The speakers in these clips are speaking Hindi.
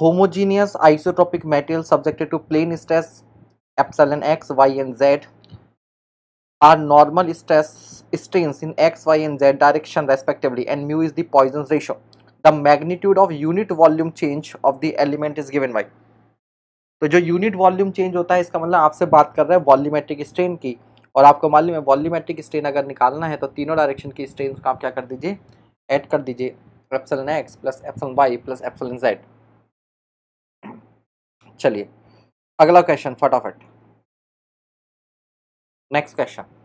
homogeneous isotropic material subjected to plane stress epsilon x, y and z are normal stress strains in x, y and z direction respectively and mu is the Poisson's ratio. The magnitude of unit volume change of the element is given by तो जो यूनिट वॉल्यूम चेंज होता है इसका मतलब आपसे बात कर रहा है वॉल्यूमेट्रिक स्ट्रेन की और आपको मालूम है वॉल्यूमेट्रिक स्ट्रेन अगर निकालना है तो तीनों डायरेक्शन की स्ट्रेन का आप क्या कर दीजिए ऐड कर दीजिए epsilon x plus epsilon y plus epsilon z चलिए अगला क्वेश्चन फटाफट next question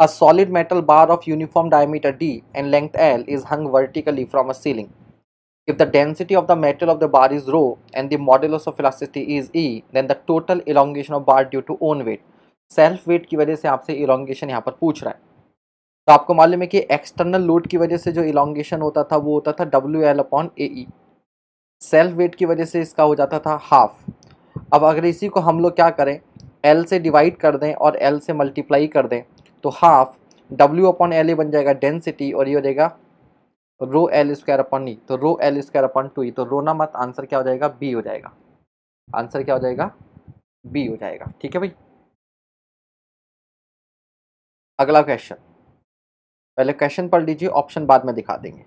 A solid metal bar of uniform diameter d and length l is hung vertically from a ceiling. If the density of the metal of the bar is rho and the modulus of elasticity is e, then the total elongation of bar due to own weight. Self weight की वजह से आपसे इलोंगेशन यहाँ पर पूछ रहा है तो आपको मालूम है कि एक्सटर्नल लोड की वजह से जो इलोंगेशन होता था, वो होता था W L upon A E self weight की वजह से इसका हो जाता था हाफ़ अब अगर इसी को हम लोग क्या करें एल से डिवाइड कर दें और एल से मल्टीप्लाई कर दें तो half W upon L A बन जाएगा डेंसिटी और ये हो जाएगा rho L square upon E तो rho L square upon two E तो रोना मत आंसर क्या हो जाएगा? बी हो जाएगा। आंसर क्या हो जाएगा? बी हो जाएगा। ठीक है भाई? अगला क्वेश्चन पहले क्वेश्चन पढ़ लीजिए ऑप्शन बाद में दिखा देंगे।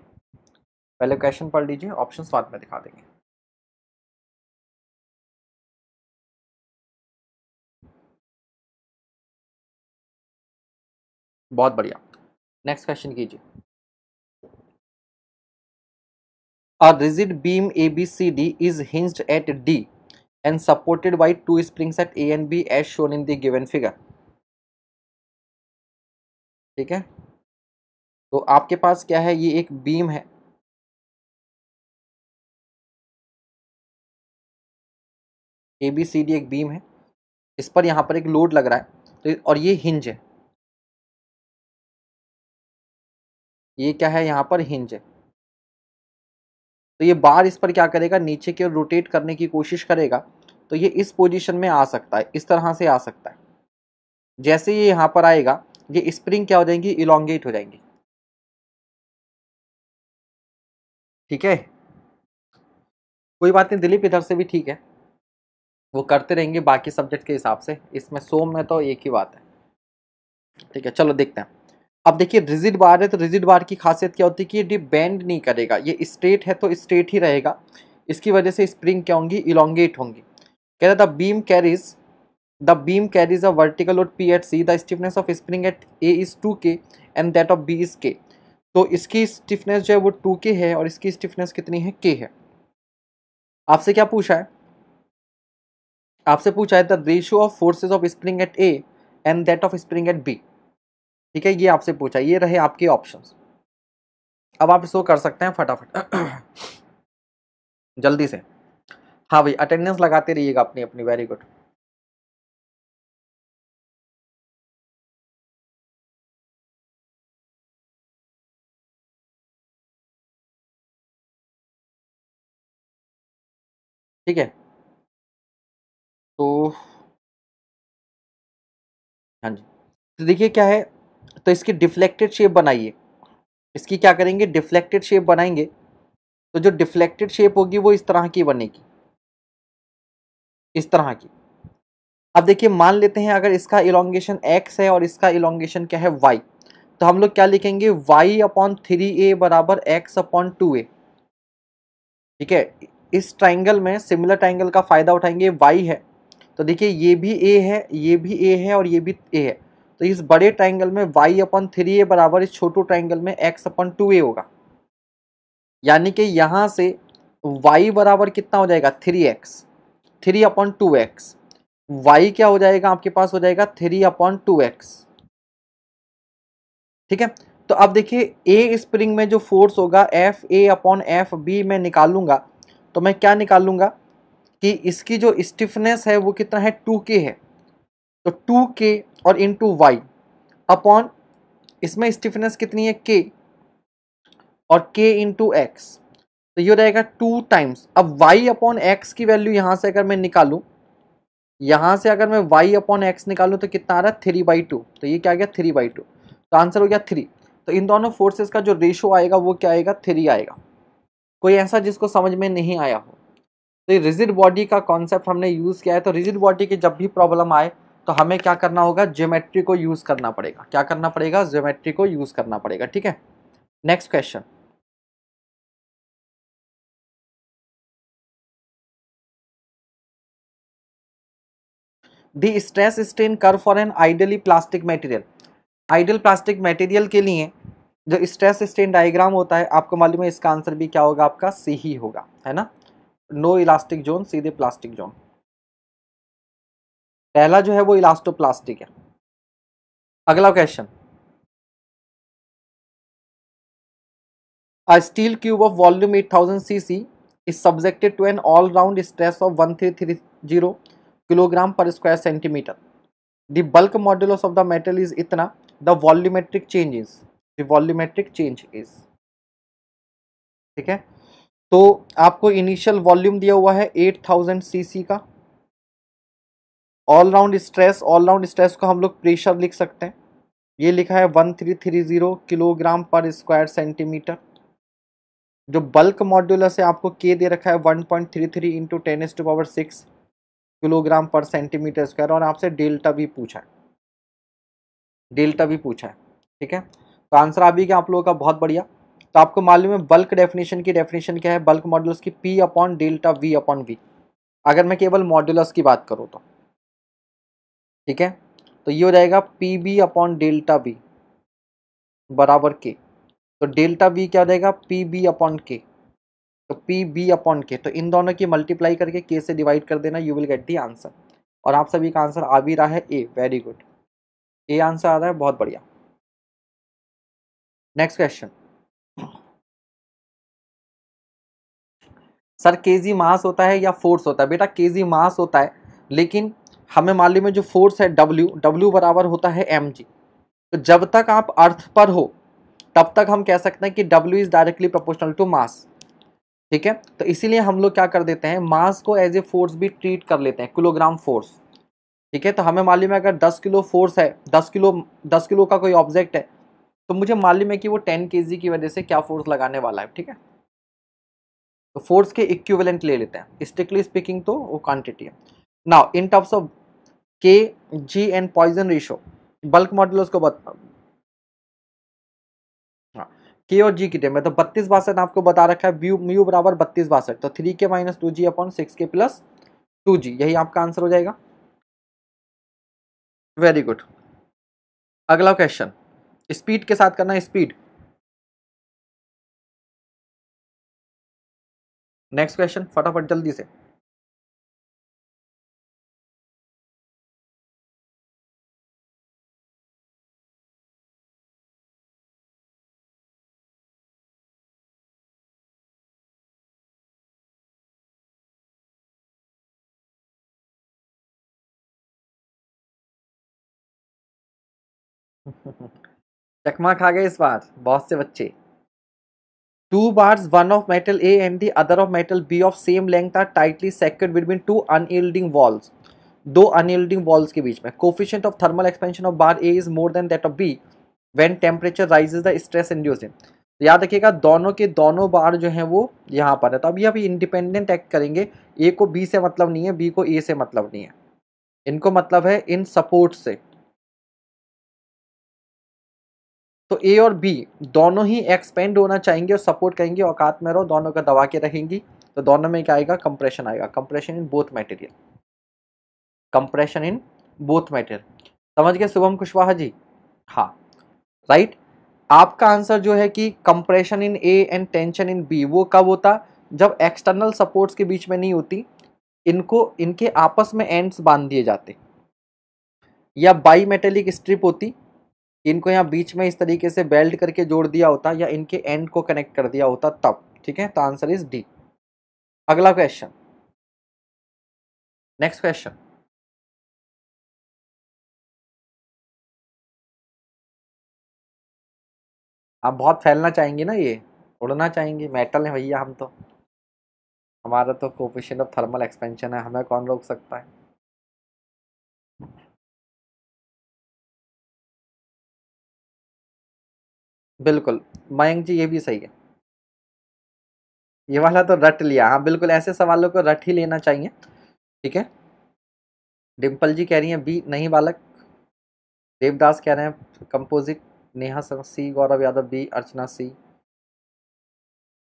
पहले क्वेश्चन पढ़ लीजिए ऑप्शन बाद में दिखा देंगे। बहुत बढ़िया। नेक्स्ट क्वेश्चन कीजिए। Rigid beam A B C D is hinged at D end supported by two springs at A end B as shown in given figure ठीक है? तो आपके पास क्या है? ये एक बीम है। ए बी सी डी एक बीम है। इस पर यहाँ पर एक लोड लग रहा है। तो और ये हिंज है। ये क्या है? यहाँ पर हिंज है। तो ये बार इस पर क्या करेगा? नीचे की ओर रोटेट करने की कोशिश करेगा। तो ये इस पोजीशन में आ सकता है। इस तरह से आ सकता है। जैसे ये यहाँ पर आएगा, ये स्प्रिंग क्या हो जाएँगी? इलोंगेट हो जाएँगी। ठीक है? कोई बात नहीं, दिलीप इधर से भी ठीक है। वो करते रहेंगे बाकी सब्जेक्ट के हिसाब से। इसमें सोम में तो एक ही बात है। ठीक है, चलो देखते हैं। अब देखिए, रिजिड बार है तो रिजिड बार की खासियत क्या होती है कि ये बेंड नहीं करेगा। ये स्ट्रेट है तो स्ट्रेट ही रहेगा। इसकी वजह से स्प्रिंग क्या होंगी? इलोंगेट होंगी। कह रहा the beam carries the beam carries a vertical load P at C the stiffness of spring at A is two K and that of B is K तो इसकी स्टिफनेस जो है वो टू के है और इसकी स्टिफनेस कितनी है के है। आपसे क्या पूछा है? आपसे पूछा है the ratio of forces of spring at A and that of spring at B ठीक है, ये आपसे पूछा ये रहे आपके ऑप्शंस अब आप इसको कर सकते हैं फटाफट। जल्दी से। हाँ भाई अटेंडेंस लगाते रहिएगा अपनी अपनी वेरी गुड ठीक है? तो हाँ जी। तो देखिए क्या है तो इसकी डिफ्लेक्टेड शेप बनाइए। इसकी क्या करेंगे, डिफ्लेक्टेड शेप बनाएँगे। तो जो डिफ्लेक्टेड शेप होगी वो इस तरह की बनेगी। इस तरह की। अब देखिए मान लेते हैं अगर इसका इलोंगेशन एक्स है और इसका इलोंगेशन क्या है वाई तो हम लोग क्या लिखेंगे? वाई अपॉन थ्री ए बराबर एक्स अपॉन टू ए ठीक है? इस ट्राइंगल में सिमिलर ट्राइंगल का फ़ायदा उठाएँगे वाई है। तो देखिए, ये भी ए है, ये भी ए है और ये भी ए है। तो इस बड़े ट्राइंगल में वाई अपन थ्री ए बराबर, इस छोटो ट्राइंगल में एक्स अपन टू ए होगा। यानी कि यहाँ से वाई बराबर कितना हो जाएगा? Three x three upon two x y क्या हो जाएगा? आपके पास हो जाएगा थ्री अपॉन टू एक्स ठीक है? तो अब देखिए ए स्प्रिंग में जो फोर्स होगा F A upon F B मैं निकालूँगा। तो मैं क्या निकाल निकालूँगा कि इसकी जो स्टिफनेस है वो कितना है? टू के है। तो टू के और इंटू वाई अपॉन इसमें स्टिफनेस कितनी है? के और के इंटू एक्स तो ये रहेगा टू टाइम्स अब वाई अपॉन एक्स की वैल्यू यहाँ से अगर मैं निकालूं, यहाँ से अगर मैं वाई अपॉन एक्स निकालूं तो कितना आ रहा है? थ्री बाई टू तो ये क्या गया? थ्री बाई टू तो आंसर हो गया थ्री तो इन दोनों फोर्सेस का जो रेशो आएगा वो क्या आएगा? थ्री आएगा। कोई ऐसा जिसको समझ में नहीं आया हो। तो रिजिड बॉडी का कॉन्सेप्ट हमने यूज़ किया है तो रिजिड बॉडी की जब भी प्रॉब्लम आए तो हमें क्या करना होगा? ज्योमेट्री को यूज़ करना पड़ेगा। क्या करना पड़ेगा? ज्योमेट्री को यूज़ करना पड़ेगा, ठीक है? Next question the stress strain curve for an ideally plastic material ideal plastic material के लिए जो स्ट्रेस स्ट्रेन डायग्राम होता है, आपको मालूम है इसका आंसर भी क्या होगा? आपका सी ही होगा, है ना? नो इलास्टिक जोन सीधे प्लास्टिक जोन पहला जो है वो इलास्टो प्लास्टिक है। अगला question a steel cube of volume eight thousand C C is subjected to an all round stress of 1330 kilogram per square centimetre the bulk modulus of the metal is इतना the volumetric changes The volumetric change is. ठीक है? तो आपको इनिशियल वॉल्यूम दिया हुआ है 8000 सीसी का। All round stress all round stress को हम लोग प्रेशर लिख सकते हैं। ये लिखा है 1330 किलोग्राम पर स्क्वायर सेंटीमीटर जो बल्क मॉड्यूलस है, आपको के दे रखा है 1.33 point three three into ten S to power six kilogram per centimetre square और आपसे डेल्टा भी पूछा है। डेल्टा भी पूछा है। ठीक है? आंसर आ भी गया आप लोगों का बहुत बढ़िया। तो आपको मालूम है बल्क डेफिनेशन की डेफिनेशन क्या है? बल्क मॉड्यूलस की P upon delta V upon V अगर मैं केवल मॉड्यूलस की बात करूँ तो। ठीक है? तो ये हो जाएगा P B upon delta B बराबर के तो डेल्टा वी क्या हो जाएगा? पी बी अपॉन के तो पी बी अपॉन के तो इन दोनों की मल्टीप्लाई करके के से डिवाइड कर देना you will get the answer और आप सभी का आंसर आ भी रहा है A very good A answer आ रहा है, बहुत बढ़िया। Next question sir KG mass होता है या फोर्स होता है? बेटा केजी मास होता है, लेकिन हमें मालूम है जो फोर्स है डब्ल्यू डब्ल्यू बराबर होता है एम जी तो जब तक आप अर्थ पर हो, तब तक हम कह सकते हैं कि W is directly proportional to mass ठीक है? तो इसीलिए हम लोग क्या कर देते हैं मास को एज ए फोर्स भी ट्रीट कर लेते हैं किलोग्राम फोर्स ठीक है? तो हमें मालूम है अगर 10 किलो फोर्स है 10 किलो 10 किलो का कोई ऑब्जेक्ट है तो मुझे मालूम है कि वो 10 के की वजह से क्या फोर्स लगाने वाला है, ठीक है? तो फोर्स के इक्विवेलेंट ले लेते हैं। स्ट्रिक्टली स्पीकिंग तो वो क्वांटिटी है। Now in terms of K G and Poisson ratio bulk modulus को बता के और जी की टेम है। तो बत्तीस बासठ आपको बता रखा है म्यू बराबर बत्तीस बासठ। तो three K minus two G upon six K plus two G यही आपका आंसर हो जाएगा। वेरी गुड अगला क्वेश्चन स्पीड के साथ करना है स्पीड। नेक्स्ट क्वेश्चन फटाफट जल्दी से। चकमा खा गए इस बार, बहुत से बच्चे। Two bars one of metal A and the other of metal B of same length are tightly secured between two unyielding walls दो अनयील्डिंग वॉल्स के बीच में। Coefficient of thermal expansion of bar A is more than that of B when temperature rises the stress inducing याद रखिएगा, दोनों के दोनों बार जो हैं वो यहाँ पर है। तो अभी अभी इंडिपेंडेंट एक्ट करेंगे। ए को बी से मतलब नहीं है बी को ए से मतलब नहीं है। इनको मतलब है इन सपोर्ट से। तो ए और बी दोनों ही एक्सपेंड होना चाहेंगे और सपोर्ट करेंगे औकात में रहो, दोनों का दबा के रहेंगी तो दोनों में क्या आएगा? कंप्रेशन आएगा। Compression in both material compression in both material समझ गए शुभम कुशवाहा जी? हाँ। राइट आपका आंसर जो है कि compression in A and tension in B वो कब होता? जब एक्सटर्नल सपोर्ट्स के बीच में नहीं होती। इनको, इनके आपस में एंड्स बाँध दिए जाते। या बाई मेटेलिक स्ट्रिप होती। इनको यहाँ बीच में इस तरीके से बेल्ट करके जोड़ दिया होता या इनके एंड को कनेक्ट कर दिया होता तब, ठीक है? तो आंसर इज़ डी अगला क्वेश्चन नेक्स्ट क्वेश्चन आप बहुत फैलना चाहेंगे ना ये? उड़ना चाहेंगे? मेटल है भैया हम तो। हमारा तो कोफिशियंट ऑफ़ थर्मल एक्सपेंशन है। हमें कौन रोक सकता है? बिल्कुल, मयंक जी, ये भी सही है। ये वाला तो रट लिया। हाँ बिल्कुल, ऐसे सवालों को रट ही लेना चाहिए, ठीक है? डिम्पल जी कह रही हैं, बी, नहीं बालक। देवदास कह रहे हैं, composite, Neha sir, C, Gaurav Yadav, B, Archana, C.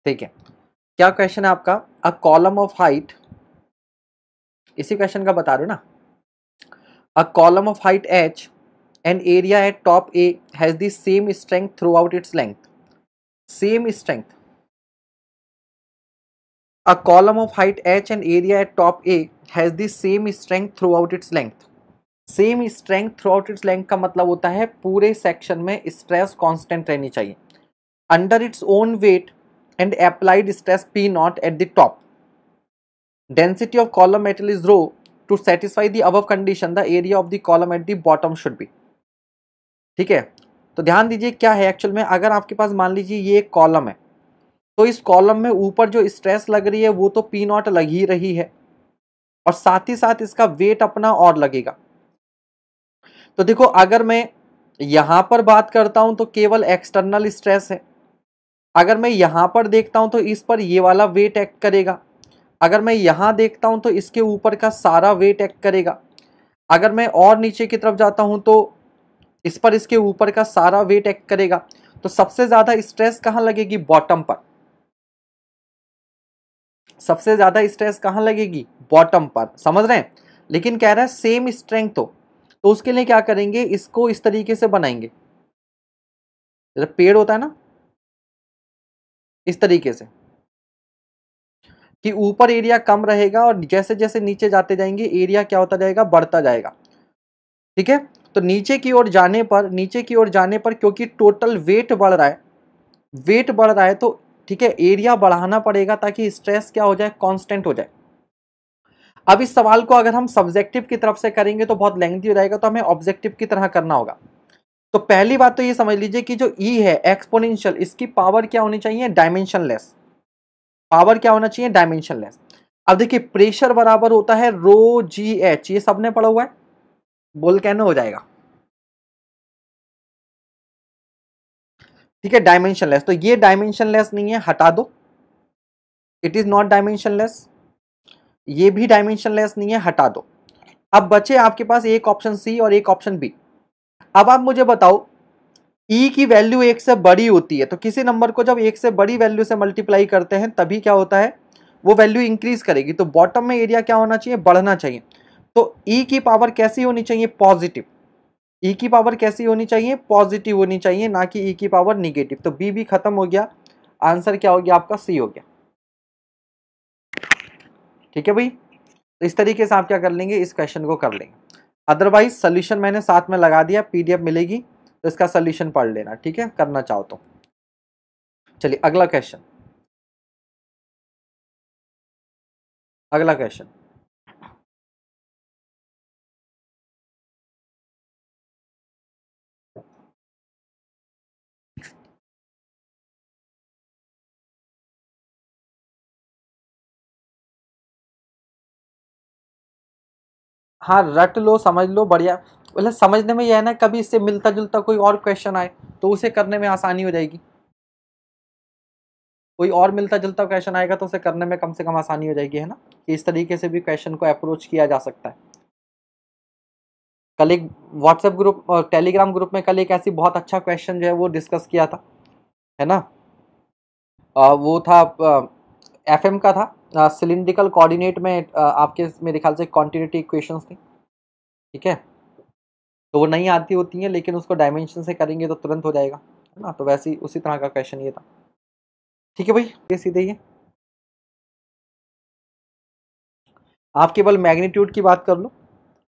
ठीक है। क्या क्वेश्चन है आपका? अ कॉलम ऑफ़ हाइट इसी क्वेश्चन का बता रहे हो ना? A column of height H and area at top A has the same strength throughout its length same strength a column of height H and area at top A has the same strength throughout its length same strength throughout its length का मतलब होता है पूरे सेक्शन में स्ट्रेस कांस्टेंट रहनी चाहिए under its own weight and applied stress P naught at the top. Density of column metal is rho. To satisfy the above condition, the area of the column at the bottom should be. ठीक है? तो ध्यान दीजिए क्या है एक्चुअल में। अगर आपके पास मान लीजिए ये एक कॉलम है तो इस कॉलम में ऊपर जो स्ट्रेस लग रही है, वो तो पी नॉट लग ही रही है। और साथ ही साथ इसका वेट अपना और लगेगा। तो देखो, अगर मैं यहाँ पर बात करता हूँ तो केवल एक्सटर्नल स्ट्रेस है। अगर मैं यहाँ पर देखता हूँ तो इस पर ये वाला वेट एक्ट करेगा। अगर मैं यहाँ देखता हूँ तो इसके ऊपर का सारा वेट एक्ट करेगा। अगर मैं और नीचे की तरफ़ जाता हूँ तो इस पर इसके ऊपर का सारा वेट एक्ट करेगा। तो सबसे ज़्यादा स्ट्रेस कहाँ लगेगी? बॉटम पर। सबसे ज़्यादा स्ट्रेस कहाँ लगेगी? बॉटम पर। समझ रहे हैं? लेकिन कह रहा है सेम स्ट्रेंथ हो। तो उसके लिए क्या करेंगे? इसको इस तरीके से बनाएँगे। पेड़ होता है ना? इस तरीके से। कि ऊपर एरिया कम रहेगा और जैसे जैसे नीचे जाते जाएँगे एरिया क्या होता जाएगा? बढ़ता जाएगा। ठीक है? तो नीचे की ओर जाने पर, नीचे की ओर जाने पर क्योंकि टोटल वेट बढ़ रहा है वेट बढ़ रहा है तो ठीक है एरिया बढ़ाना पड़ेगा ताकि स्ट्रेस क्या हो जाए कांस्टेंट हो जाए। अब इस सवाल को अगर हम सब्जेक्टिव की तरफ़ से करेंगे तो बहुत लेंथी हो जाएगा तो हमें ऑब्जेक्टिव की तरह करना होगा। तो पहली बात तो ये समझ लीजिए कि जो ई e है एक्सपोनेंशियल इसकी पावर क्या होनी चाहिए? डायमेंशन पावर क्या होना चाहिए? डायमेंशन अब देखिए प्रेशर बराबर होता है रो जी एच ये सबने पढ़ा हुआ है। बोल कहना हो जाएगा। ठीक है डायमेंशन लेस तो ये डायमेंशन लेस नहीं है, हटा दो। It is not dimensionless ये भी डायमेंशन लेस नहीं है, हटा दो। अब बचे आपके पास एक ऑप्शन सी और एक ऑप्शन बी अब आप मुझे बताओ ई e की वैल्यू एक से बड़ी होती है तो किसी नंबर को जब एक से बड़ी वैल्यू से मल्टीप्लाई करते हैं, तभी क्या होता है? वो वैल्यू इंक्रीज करेगी। तो बॉटम में एरिया क्या होना चाहिए? बढ़ना चाहिए। तो ई e की पावर कैसी होनी चाहिए? पॉजिटिव ई e की पावर कैसी होनी चाहिए? पॉजिटिव होनी चाहिए, ना कि ई की पावर निगेटिव तो बी भी खत्म हो गया। आंसर क्या हो गया? आपका सी हो गया। ठीक है भाई? तो इस तरीके से आप क्या कर लेंगे? इस क्वेश्चन को कर लेंगे। अदरवाइज़ सोल्यूशन मैंने साथ में लगा दिया पीडीएफ मिलेगी तो इसका सोल्यूशन पढ़ लेना। ठीक है? करना चाहो तो। चलिए, अगला क्वेश्चन अगला क्वेश्चन हाँ रट लो समझ लो बढ़िया। मतलब समझने में यह है ना कभी इससे मिलता जुलता कोई और क्वेश्चन आए तो उसे करने में आसानी हो जाएगी। कोई और मिलता जुलता क्वेश्चन आएगा तो उसे करने में कम से कम आसानी हो जाएगी है ना? कि इस तरीके से भी क्वेश्चन को अप्रोच किया जा सकता है। कल एक व्हाट्सएप ग्रुप और टेलीग्राम ग्रुप में कल एक ऐसी बहुत अच्छा क्वेश्चन जो है वो डिस्कस किया था है ना? आ, वो था एफएम का था सिलिंड्रिकल कोऑर्डिनेट में uh, आपके मेरे ख्याल से कॉन्टिन्यूटी इक्वेशंस थी ठीक है? तो वो नहीं आती होती हैं लेकिन उसको डायमेंशन से करेंगे तो तुरंत हो जाएगा है ना? तो वैसे ही उसी तरह का क्वेश्चन ये था। ठीक है भाई ये सीधे ही आप केवल मैग्नीट्यूड की बात कर लो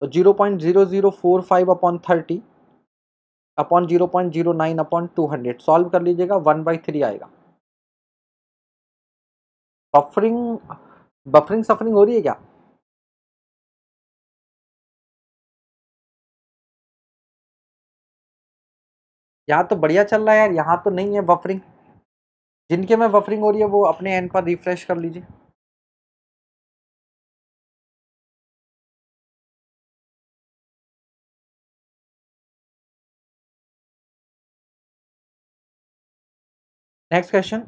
तो zero point zero zero four five upon thirty upon zero point zero nine upon two hundred solve कर लीजिएगा वन बाई थ्री आएगा। बफरिंग बफरिंग सफरिंग हो रही है क्या? यहाँ तो बढ़िया चल रहा है यार, यहाँ तो नहीं है बफरिंग जिनके में बफरिंग हो रही है वो अपने एंड पर रिफ्रेश कर लीजिए। नेक्स्ट क्वेश्चन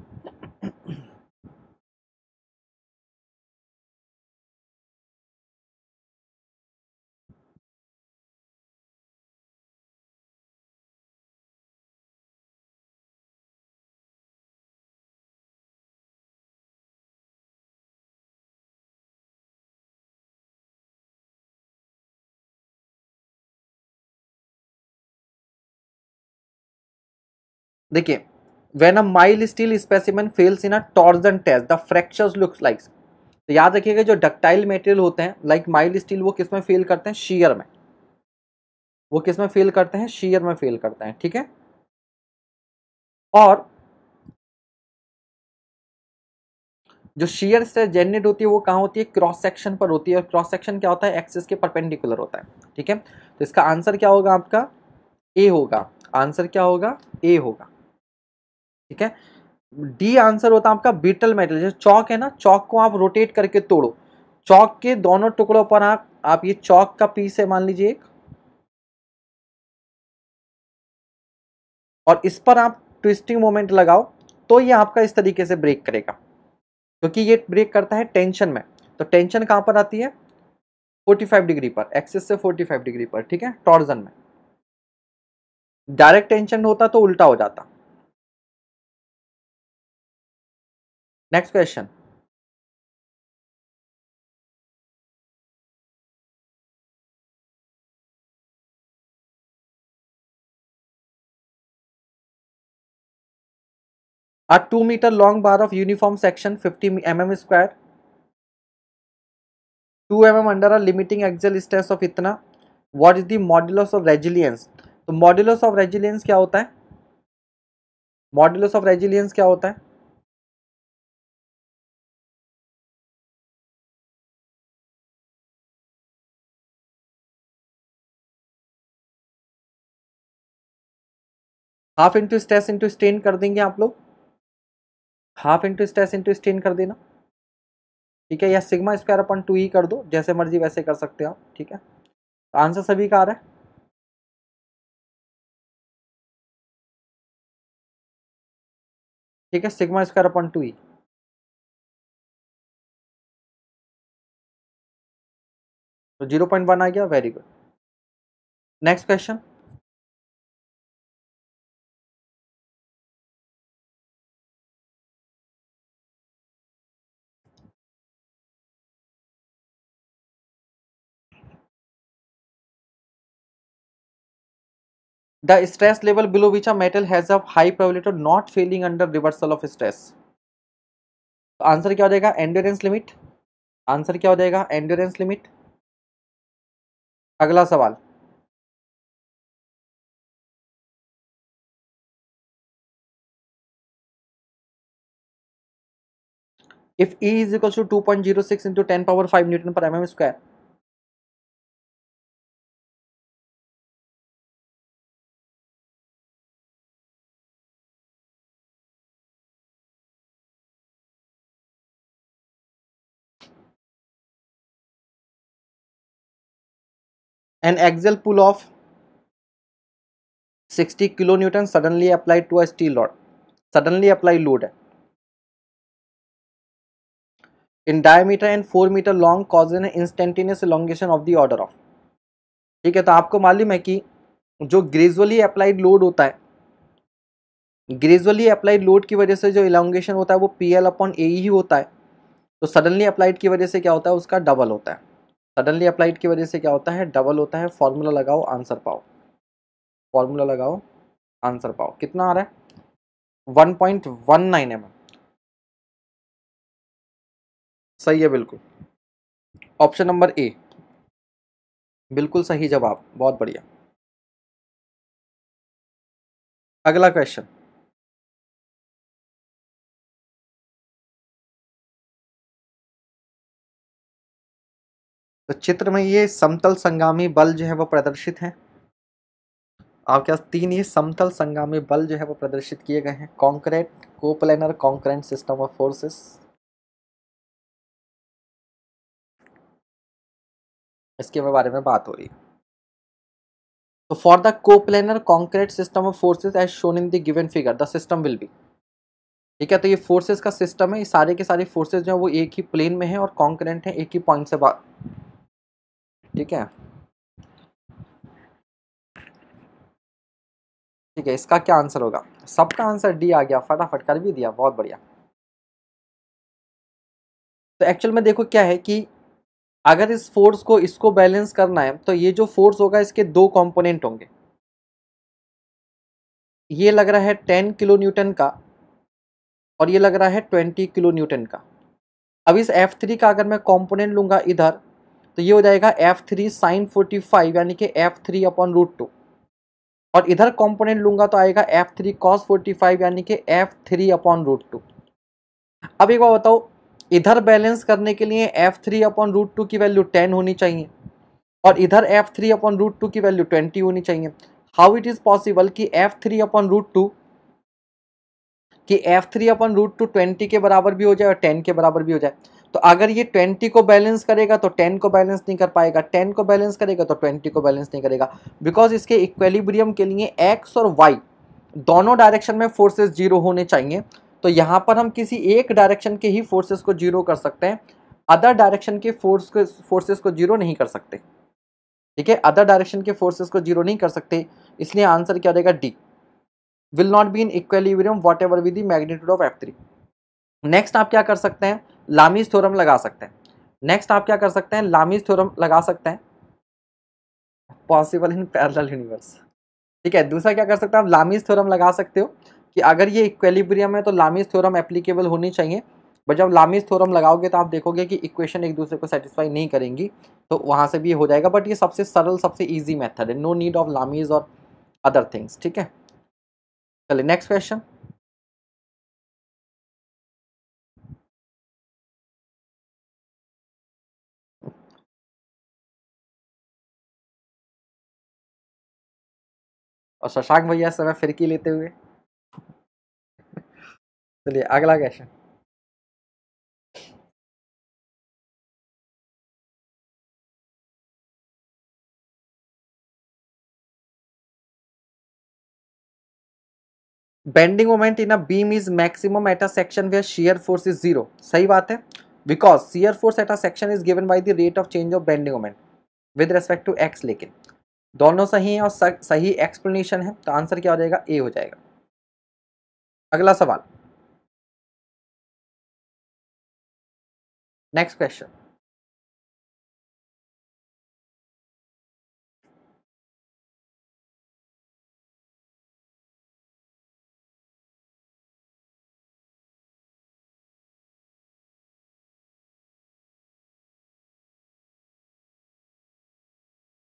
देखिए when a mild steel specimen fails in a torsion test the fractures looks like तो याद रखिएगा, जो डक्टाइल मटेरियल होते हैं लाइक माइल स्टील वो किसमें फेल करते हैं? शीयर में। वो किसमें फेल करते हैं? शीयर में फेल करते हैं, ठीक है? और जो शेयर स्ट्रेस जनरेट होती है, वो कहाँ होती है? क्रॉस सेक्शन पर होती है। और क्रॉस सेक्शन क्या होता है? एक्सिस के परपेंडिकुलर होता है, ठीक है? तो इसका आंसर क्या होगा आपका? ए होगा। आंसर क्या होगा? ए होगा। ठीक है? डी आंसर होता है आपका बीटल मेटल जैसे चौक है ना, चौक को आप रोटेट करके तोड़ो। चौक के दोनों टुकड़ों पर आप आप ये चौक का पीस है, मान लीजिए एक। और इस पर आप ट्विस्टिंग मोमेंट लगाओ तो ये आपका इस तरीके से ब्रेक करेगा। क्योंकि ये ब्रेक करता है टेंशन में। तो टेंशन कहाँ पर आती है? 45 डिग्री पर एक्सेस से 45 डिग्री पर, ठीक है? टॉर्जन में। डायरेक्ट टेंशन होता तो उल्टा हो जाता। Next question A 2 meter long bar of uniform section 50 mm square 2 mm under a limiting axial stress of इतना what is the modulus of resilience तो modulus of resilience क्या होता है modulus of resilience क्या होता है half into stress into strain कर देंगे आप लोग। Half into stress into strain कर देना। ठीक है, या सिग्मा स्क्वायर अपन टू ही कर दो, जैसे मर्ज़ी वैसे कर सकते हो आप, ठीक है? तो आंसर सभी का आ रहा है? ठीक है सिग्मा स्क्वायर अपन टू ही तो ज़ीरो पॉइंट वन आ गया very good next question the stress level below which a metal has a high probability not failing under reversal of stress answer क्या हो जाएगा? एंडोरेंस लिमिट आंसर क्या हो जाएगा? एंडोरेंस लिमिट अगला सवाल. If E is equal to 2.06 into 10 power 5 newton per mm square an axial pull of 60 kilonewton suddenly applied to a steel rod suddenly apply load in diameter and 4 meter long causes an instantaneous elongation of the order of ठीक है तो आपको मालूम है कि जो ग्रेजुअली अप्लाइड लोड होता है ग्रेजुअली अप्लाइड लोड की वजह से जो इलांगेशन होता है वो पी एल अपॉन ए ही होता है तो सडनली अप्लाइड की वजह से क्या होता है उसका डबल होता है सडनली अप्लाइड की वजह से क्या होता है? डबल होता है। फॉर्मूला लगाओ आंसर पाओ। फॉर्मूला लगाओ आंसर पाओ। कितना आ रहा है? One point one nine M सही है, बिल्कुल। ऑप्शन नंबर ए बिल्कुल सही जवाब। बहुत बढ़िया। अगला क्वेश्चन तो चित्र में ये समतल संगामी बल जो है वो प्रदर्शित है। आपके पास तीन ये समतल संगामी बल जो है वो प्रदर्शित किए गए हैं? Concrete coplanar concurrent system of forces इसके बारे में बात हो रही है। तो for the coplanar concrete system of forces as shown in the given figure the system will be ठीक है तो ये फोर्सेस का सिस्टम है, ये सारे के सारे फोर्सेस जो है वो एक ही प्लेन में है और कॉन्करेंट है, एक ही पॉइंट से ठीक है। ठीक है, इसका क्या आंसर होगा? सबका आंसर डी आ गया, फटाफट कर भी दिया, बहुत बढ़िया। तो एक्चुअल में देखो क्या है कि अगर इस फोर्स को, इसको बैलेंस करना है तो ये जो फोर्स होगा, इसके दो कंपोनेंट होंगे। ये लग रहा है टेन किलो न्यूटन का, और ये लग रहा है ट्वेंटी किलो न्यूटन का। अब इस एफ़ थ्री का अगर मैं कॉम्पोनेंट लूँगा इधर तो ये हो जाएगा F three sine forty five यानी कि F three upon root two और इधर कंपोनेंट लूँगा तो आएगा F three cos forty five यानी कि F three upon root two अब एक बार बताओ, इधर बैलेंस करने के लिए F three upon root two की वैल्यू टेन होनी चाहिए और इधर F three upon root two की वैल्यू ट्वेंटी होनी चाहिए. हाउ इट इज़ पॉसिबल कि F three upon root two कि F three upon root two twenty के बराबर भी हो जाए और टेन के बराबर भी हो जाए? तो अगर ये ट्वेंटी को बैलेंस करेगा तो टेन को बैलेंस नहीं कर पाएगा। टेन को बैलेंस करेगा तो ट्वेंटी को बैलेंस नहीं करेगा। बिकॉज़ इसके इक्वेलिब्रियम के लिए एक्स और वाई दोनों डायरेक्शन में फोर्सेस ज़ीरो होने चाहिए। तो यहाँ पर हम किसी एक डायरेक्शन के ही फोर्सेस को ज़ीरो कर सकते हैं। अदर डायरेक्शन के फोर्स फोर्सेस को ज़ीरो नहीं कर सकते। ठीक है? अदर डायरेक्शन के फोर्सेस को ज़ीरो नहीं कर सकते। इसलिए आंसर क्या रहेगा? D will not be in equilibrium whatever with the magnitude of F three next आप क्या कर सकते हैं? लामीज थ्योरम लगा सकते हैं। नेक्स्ट आप क्या कर सकते हैं? लामीज थ्योरम लगा सकते हैं। पॉसिबल इन पैरेलल यूनिवर्स ठीक है, दूसरा क्या कर सकते हैं? आप लामीज थ्योरम लगा सकते हो कि अगर ये इक्वेलिब्रियम है तो लामीज थ्योरम एप्लीकेबल होनी चाहिए। बट जब लामीज थ्योरम लगाओगे तो आप देखोगे कि इक्वेशन एक दूसरे को सेटिस्फाई नहीं करेंगी तो वहाँ से भी हो जाएगा। बट ये सबसे सरल, सबसे ईजी मेथड है। नो नीड ऑफ़ लामीज और अदर थिंग्स ठीक है? चलिए नेक्स्ट क्वेश्चन और शशांक भैया समय फिरकी लेते हुए। चलिए, अगला question bending moment in a beam is maximum at a section where shear force is zero सही बात है? Because shear force at a section is given by the rate of change of bending moment with respect to X लेकिन। दोनों सही हैं और सही एक्सप्लेनेशन है तो आंसर क्या हो जाएगा? ए हो जाएगा। अगला सवाल। नेक्स्ट क्वेश्चन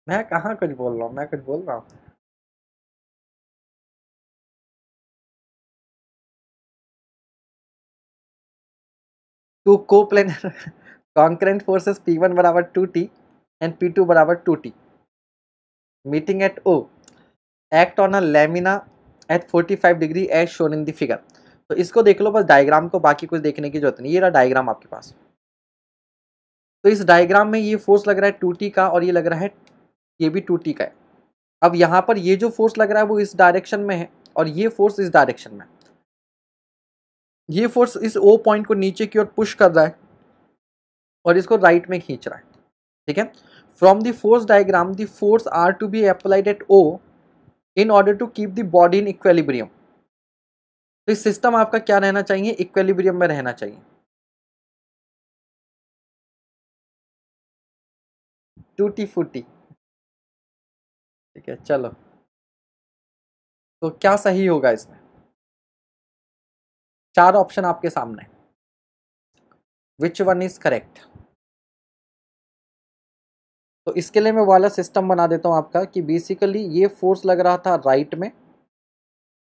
मैं कहाँ कुछ बोल रहा हूँ? मैं कुछ बोल रहा हूँ। Two coplanar concurrent forces P one बराबर two T and P two बराबर two T. Meeting at O. Act on a lamina at forty five degree as shown in the figure. तो इसको देख लो, बस डायग्राम को बाकी कुछ देखने की ज़रूरत नहीं। ये रहा डायग्राम आपके पास। तो इस डायग्राम में ये फोर्स लग रहा है टू टी का और ये लग रहा है ये भी टू टी का है। अब यहाँ पर ये जो फोर्स लग रहा है वो इस डायरेक्शन में है और ये फोर्स इस डायरेक्शन में ये फोर्स इस ओ पॉइंट को नीचे की ओर पुश कर रहा है और इसको राइट में खींच रहा है। ठीक है? From the force diagram the force are to be applied at O in order to keep the body in equilibrium तो इस सिस्टम आपका क्या रहना चाहिए? इक्वेलिब्रियम में रहना चाहिए। टूटी फूटी ठीक है, चलो। तो क्या सही होगा इसमें? चार ऑप्शन आपके सामने। विच वन इज़ करेक्ट तो इसके लिए मैं वाला सिस्टम बना देता हूँ आपका कि बेसिकली ये फोर्स लग रहा था राइट में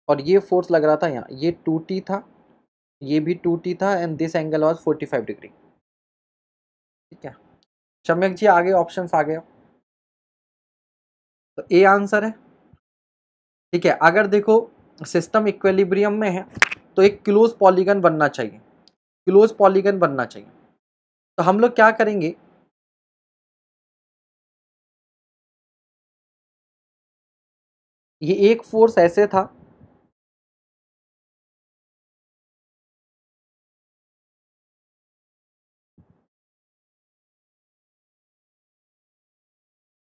और ये फोर्स लग रहा था यहाँ। ये टू टी था, ये भी टू टी था and this angle was forty five degree ठीक है? चम्यक जी, आगे ऑप्शंस आ गए तो ए आंसर है। ठीक है, अगर देखो सिस्टम इक्वेलिब्रियम में है तो एक क्लोज पॉलीगन बनना चाहिए। क्लोज पॉलीगन बनना चाहिए। तो हम लोग क्या करेंगे? ये एक फोर्स ऐसे था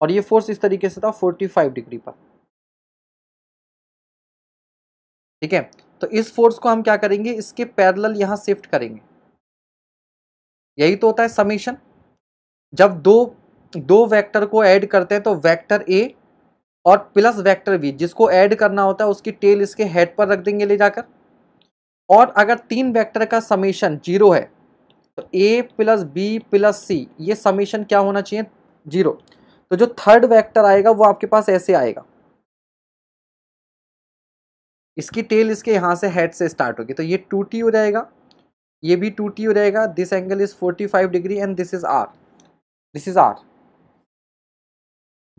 और ये फोर्स इस तरीके से था 45 डिग्री पर। ठीक है? तो इस फोर्स को हम क्या करेंगे? इसके पैरेलल यहाँ शिफ्ट करेंगे। यही तो होता है समीशन जब दो दो वेक्टर को ऐड करते हैं तो वेक्टर ए और प्लस वेक्टर बी जिसको ऐड करना होता है, उसकी टेल इसके हेड पर रख देंगे ले जाकर। और अगर तीन वेक्टर का समीशन ज़ीरो है तो A plus B plus C ये समीशन क्या होना चाहिए? ज़ीरो तो जो थर्ड वेक्टर आएगा, वो आपके पास ऐसे आएगा। इसकी टेल इसके यहाँ से हेड से स्टार्ट होगी। तो ये टू हो जाएगा, ये भी टी हो जाएगा। This angle is forty five degree and this is R this is R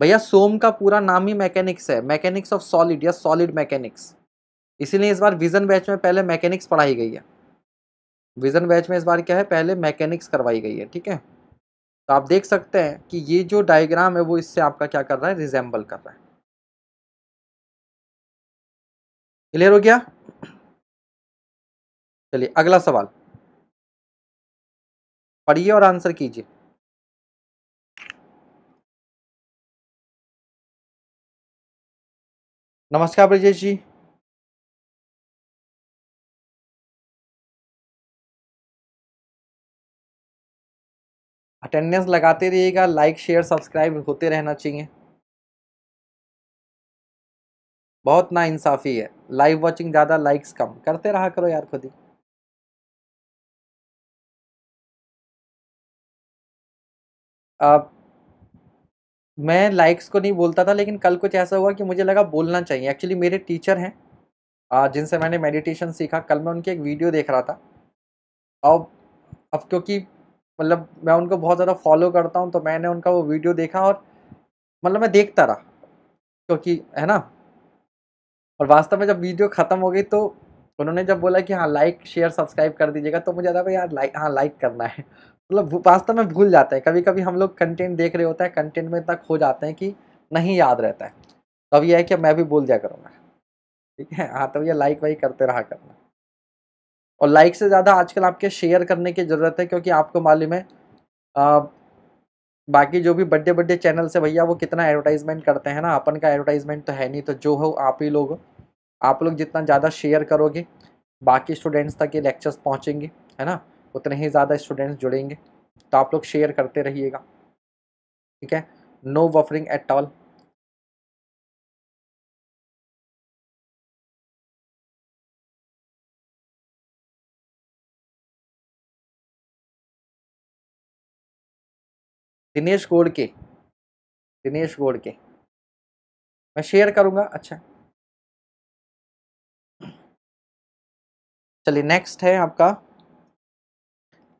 भैया, सोम का पूरा नाम ही मैकेनिक्स है। मैकेनिक्स ऑफ़ सॉलिड या सॉलिड मैकेनिक्स इसीलिए इस बार विजन बैच में पहले मैकेनिक्स पढ़ाई गई है। विजन बैच में इस बार क्या है? पहले मैकेनिक्स करवाई गई है, ठीक है? तो आप देख सकते हैं कि ये जो डायग्राम है वो इससे आपका क्या कर रहा है रिजेंबल कर रहा है। क्लियर हो गया? चलिए, अगला सवाल। पढ़िए और आंसर कीजिए। नमस्कार ब्रजेश जी। अटेंडेंस लगाते रहिएगा लाइक शेयर सब्सक्राइब होते रहना चाहिए। बहुत ना इंसाफी है। लाइव वॉचिंग ज़्यादा लाइक्स कम। करते रहा करो यार खुद ही। मैं लाइक्स को नहीं बोलता था, लेकिन कल कुछ ऐसा हुआ कि मुझे लगा बोलना चाहिए। एक्चुअली मेरे टीचर हैं जिनसे मैंने मेडिटेशन सीखा। कल मैं उनकी एक वीडियो देख रहा था। अब अब क्योंकि मतलब मैं उनको बहुत ज़्यादा फॉलो करता हूँ तो मैंने उनका वो वीडियो देखा और मतलब मैं देखता रहा, क्योंकि, है ना? और वास्तव में जब वीडियो ख़त्म हो गई तो उन्होंने जब बोला कि हाँ लाइक शेयर सब्सक्राइब कर दीजिएगा तो मुझे लगा यार लाइक हाँ लाइक करना है। मतलब वास्तव में भूल जाते हैं। कभी कभी हम लोग कंटेंट देख रहे होते हैं कंटेंट में इतना खो जाते हैं कि नहीं याद रहता है। तो अब यह है कि मैं भी भूल दिया करूँगा। ठीक है? हाँ तो ये लाइक वाइक करते रहा करना। और लाइक से ज़्यादा आजकल आपके शेयर करने की ज़रूरत है, क्योंकि आपको मालूम है बाकी जो भी बड्डे बड्डे चैनल से भैया, वो कितना एडवर्टाइजमेंट करते हैं ना, अपन का एडवर्टाइजमेंट तो है नहीं तो जो हो आप ही लोग आप लोग जितना ज़्यादा शेयर करोगे, बाकी स्टूडेंट्स तक ये लेक्चर्स पहुँचेंगे, है ना? उतने ही ज़्यादा स्टूडेंट्स जुड़ेंगे तो आप लोग शेयर करते रहिएगा, ठीक है? No buffering at all Dinesh Gaur के। दिनेश गोड़ के। मैं शेयर करूँगा? अच्छा। चलिए नेक्स्ट है आपका।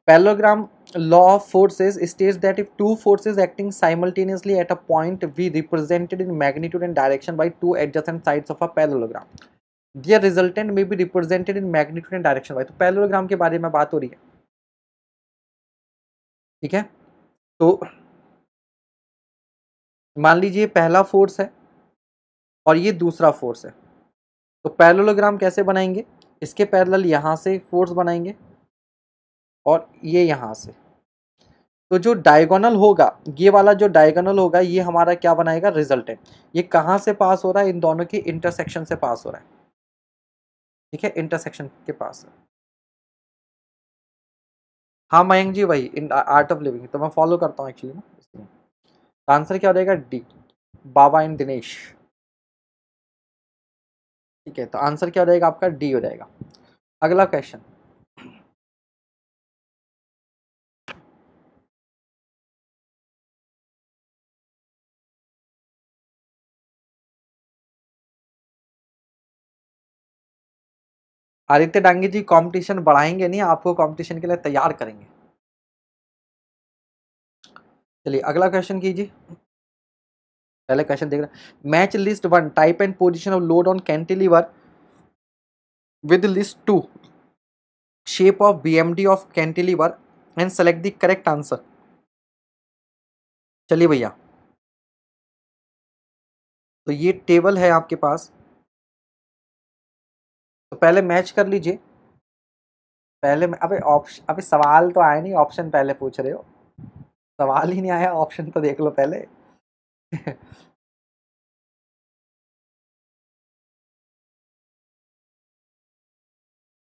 Parallelogram law of forces states that if two forces acting simultaneously at a point be represented in magnitude and direction by two adjacent sides of a parallelogram their resultant may be represented in magnitude and direction by तो पैलोग्राम के बारे में बात हो रही है। ठीक है? तो मान लीजिए पहला फोर्स है और ये दूसरा फोर्स है। तो पैरेललोग्राम कैसे बनाएँगे? इसके पैरेलल यहाँ से फोर्स बनाएँगे और ये यहाँ से। तो जो डायगोनल होगा, ये वाला जो डायगोनल होगा, ये हमारा क्या बनाएगा? रिजल्टेंट ये कहाँ से पास हो रहा है? इन दोनों के इंटरसेक्शन से पास हो रहा है। ठीक है? इंटरसेक्शन के पास। हाँ मयंक जी, वही, इन आर्ट ऑफ़ लिविंग तो मैं फॉलो करता हूँ एक्चुअली ना। आंसर क्या हो जाएगा? D, Baba and Dinesh. ठीक है तो आंसर क्या हो जाएगा आपका? डी हो जाएगा। अगला क्वेश्चन आदित्य डांगी जी कंपटीशन बढ़ाएँगे नहीं, आपको कंपटीशन के लिए तैयार करेंगे। चलिए, अगला क्वेश्चन कीजिए। पहले क्वेश्चन देख रहे match list one type and position of load on cantilever with list two shape of BMD of cantilever and select the correct answer चलिए भैया। तो ये टेबल है आपके पास। तो पहले मैच कर लीजिए। पहले अबे ऑप्शन अबे, सवाल तो आया नहीं ऑप्शन पहले पूछ रहे हो। सवाल ही नहीं आया ऑप्शन तो देख लो पहले।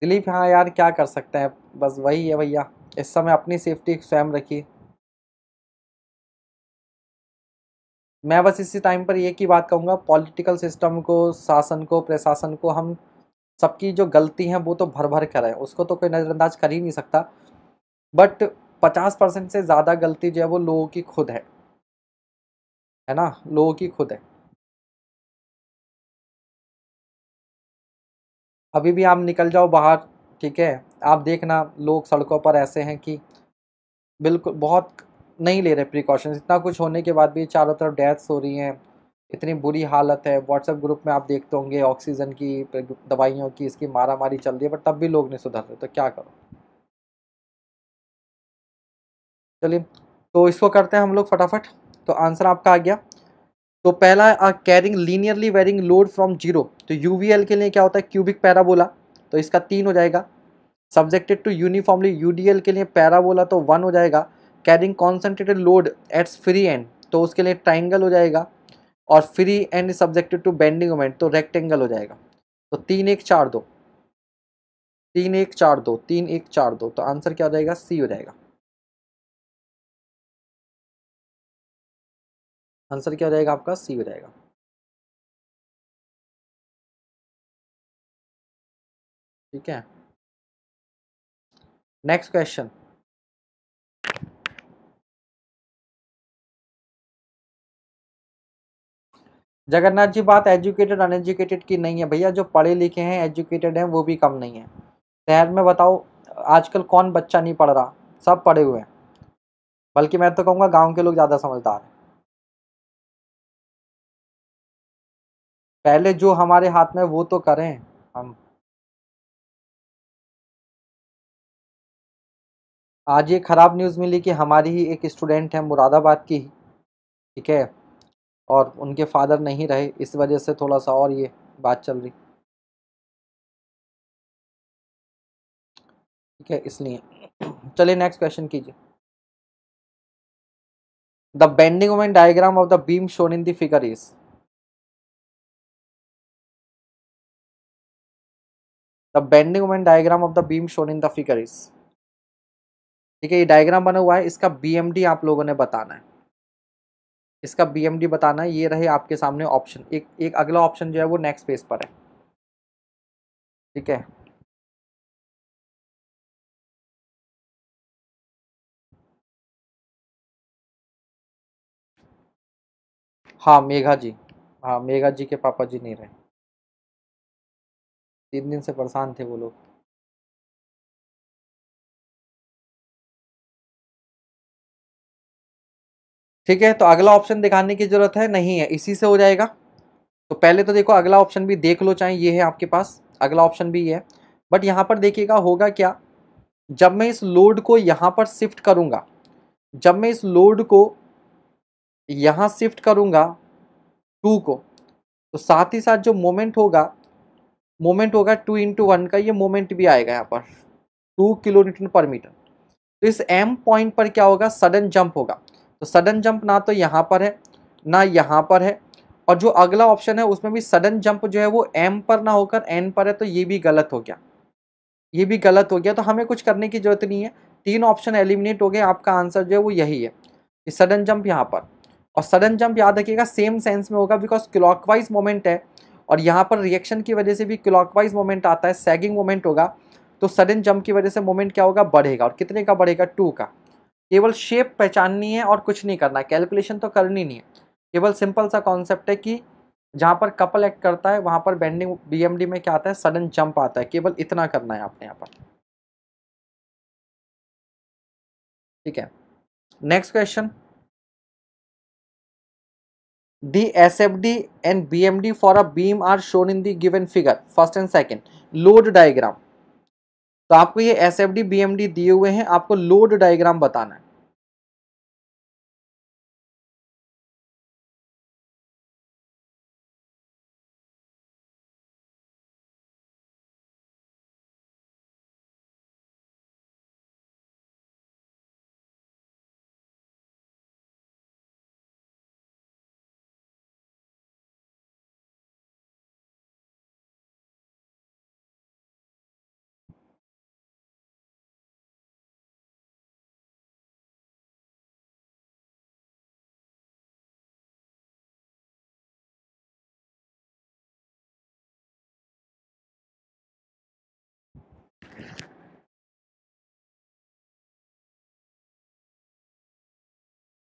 दिलीप हाँ यार, क्या कर सकते हैं? बस वही है भैया, इस समय अपनी सेफ्टी स्वयं रखिए। मैं बस इसी टाइम पर एक ही बात कहूँगा पॉलिटिकल सिस्टम को, शासन को, प्रशासन को, हम सबकी जो गलती है, वो तो भर भर कर है, उसको तो कोई नज़रअंदाज कर ही नहीं सकता। बट पचास परसेंट से ज़्यादा गलती जो है वो लोगों की खुद है। है ना? लोगों की खुद है। अभी भी आप निकल जाओ बाहर, ठीक है? आप देखना, लोग सड़कों पर ऐसे हैं कि बिल्कुल बहुत नहीं ले रहे प्रिकॉशन इतना कुछ होने के बाद भी चारों तरफ़ डेथ्स हो रही हैं। इतनी बुरी हालत है। व्हाट्सएप ग्रुप में आप देखते होंगे ऑक्सीजन की, दवाइयों की, इसकी मारा मारी चल रही है बट तब भी लोग नहीं सुधर रहे तो क्या करो? चलिए तो इसको करते हैं हम लोग फटाफट। तो आंसर आपका आ गया। तो पहला carrying linearly varying load from zero तो यूवीएल के लिए क्या होता है? क्यूबिक पैराबोला तो इसका तीन हो जाएगा। सब्जेक्टेड टू यूनिफॉर्मली यूडीएल के लिए पैराबोला तो वन हो जाएगा। Carrying concentrated load at its free end तो उसके लिए ट्राइंगल हो जाएगा। और free end subjected to bending moment तो रेक्टेंगल हो जाएगा। तो तीन एक चार दो। तीन एक चार दो, तीन एक चार दो। तो आंसर क्या हो जाएगा? सी हो जाएगा। आंसर क्या हो जाएगा आपका? सी हो जाएगा। ठीक है। नेक्स्ट क्वेश्चन जगन्नाथ जी, बात एजुकेटेड अनएजुकेटेड की नहीं है। भैया, जो पढ़े लिखे हैं एजुकेटेड हैं, वो भी कम नहीं है। शहर में बताओ, आजकल कौन बच्चा नहीं पढ़ रहा? सब पढ़े हुए हैं। बल्कि मैं तो कहूँगा, गाँव के लोग ज़्यादा समझदार हैं। पहले जो हमारे हाथ में वो तो करें हम। आज ये ख़राब न्यूज़ मिली कि हमारी ही एक स्टूडेंट है मुरादाबाद की, ठीक है? और उनके फादर नहीं रहे, इस वजह से थोड़ा सा और ये बात चल रही। ठीक है, इसलिए। चलिए नेक्स्ट क्वेश्चन कीजिए। The bending moment diagram of the beam shown in the figure is the bending moment diagram of the beam shown in the figure is ठीक है, ये डायग्राम बना हुआ है, इसका बीएमडी आप लोगों ने बताना है। इसका बीएमडी बताना है, ये रहे आपके सामने ऑप्शन एक एक अगला ऑप्शन जो है वो नेक्स्ट पेज पर है। ठीक है? हाँ मेघा जी। हाँ मेघा जी के पापा जी नहीं रहे। तीन दिन से परेशान थे वो लोग। ठीक है तो अगला ऑप्शन दिखाने की ज़रूरत है, नहीं है, इसी से हो जाएगा। तो पहले तो देखो, अगला ऑप्शन भी देख लो, चाहे ये है आपके पास, अगला ऑप्शन भी ये है। बट यहाँ पर देखिएगा, होगा क्या? जब मैं इस लोड को यहाँ पर शिफ्ट करूँगा, जब मैं इस लोड को यहाँ शिफ्ट करूँगा टू को तो साथ ही साथ जो मोमेंट होगा मोमेंट होगा टू इंटू वन का, ये मोमेंट भी आएगा यहाँ पर, two kilo newton per meter. तो इस एम पॉइंट पर क्या होगा? सडन जंप होगा। तो सडन जंप ना तो यहाँ पर है, ना यहाँ पर है, और जो अगला ऑप्शन है, उसमें भी सडन जंप जो है वो एम पर ना होकर एन पर है तो ये भी गलत हो गया। ये भी गलत हो गया। तो हमें कुछ करने की ज़रूरत नहीं है। तीन ऑप्शन एलिमिनेट हो गए, आपका आंसर जो है वो यही है, कि सडन जंप यहाँ पर। और सडन जंप याद रखिएगा सेम सेंस में होगा बिकॉज़ क्लॉकवाइज मोमेंट है। और यहाँ पर रिएक्शन की वजह से भी क्लॉकवाइज मोमेंट आता है सैगिंग मोमेंट होगा तो सडन जंप की वजह से मोमेंट क्या होगा? बढ़ेगा। और कितने का बढ़ेगा? टू का। केवल शेप पहचाननी है और कुछ नहीं करना है। कैलकुलेशन तो करनी नहीं है। केवल सिंपल सा कॉन्सेप्ट है कि जहाँ पर कपल एक्ट करता है, वहाँ पर बेंडिंग बीएमडी में क्या आता है? सडन जंप आता है। केवल इतना करना है आपने यहाँ पर। ठीक है। Next question and B M D for a beam are shown in the given figure first and second load diagram तो आपको ये S F D B M D दिए हुए हैं, आपको लोड डायग्राम बताना है।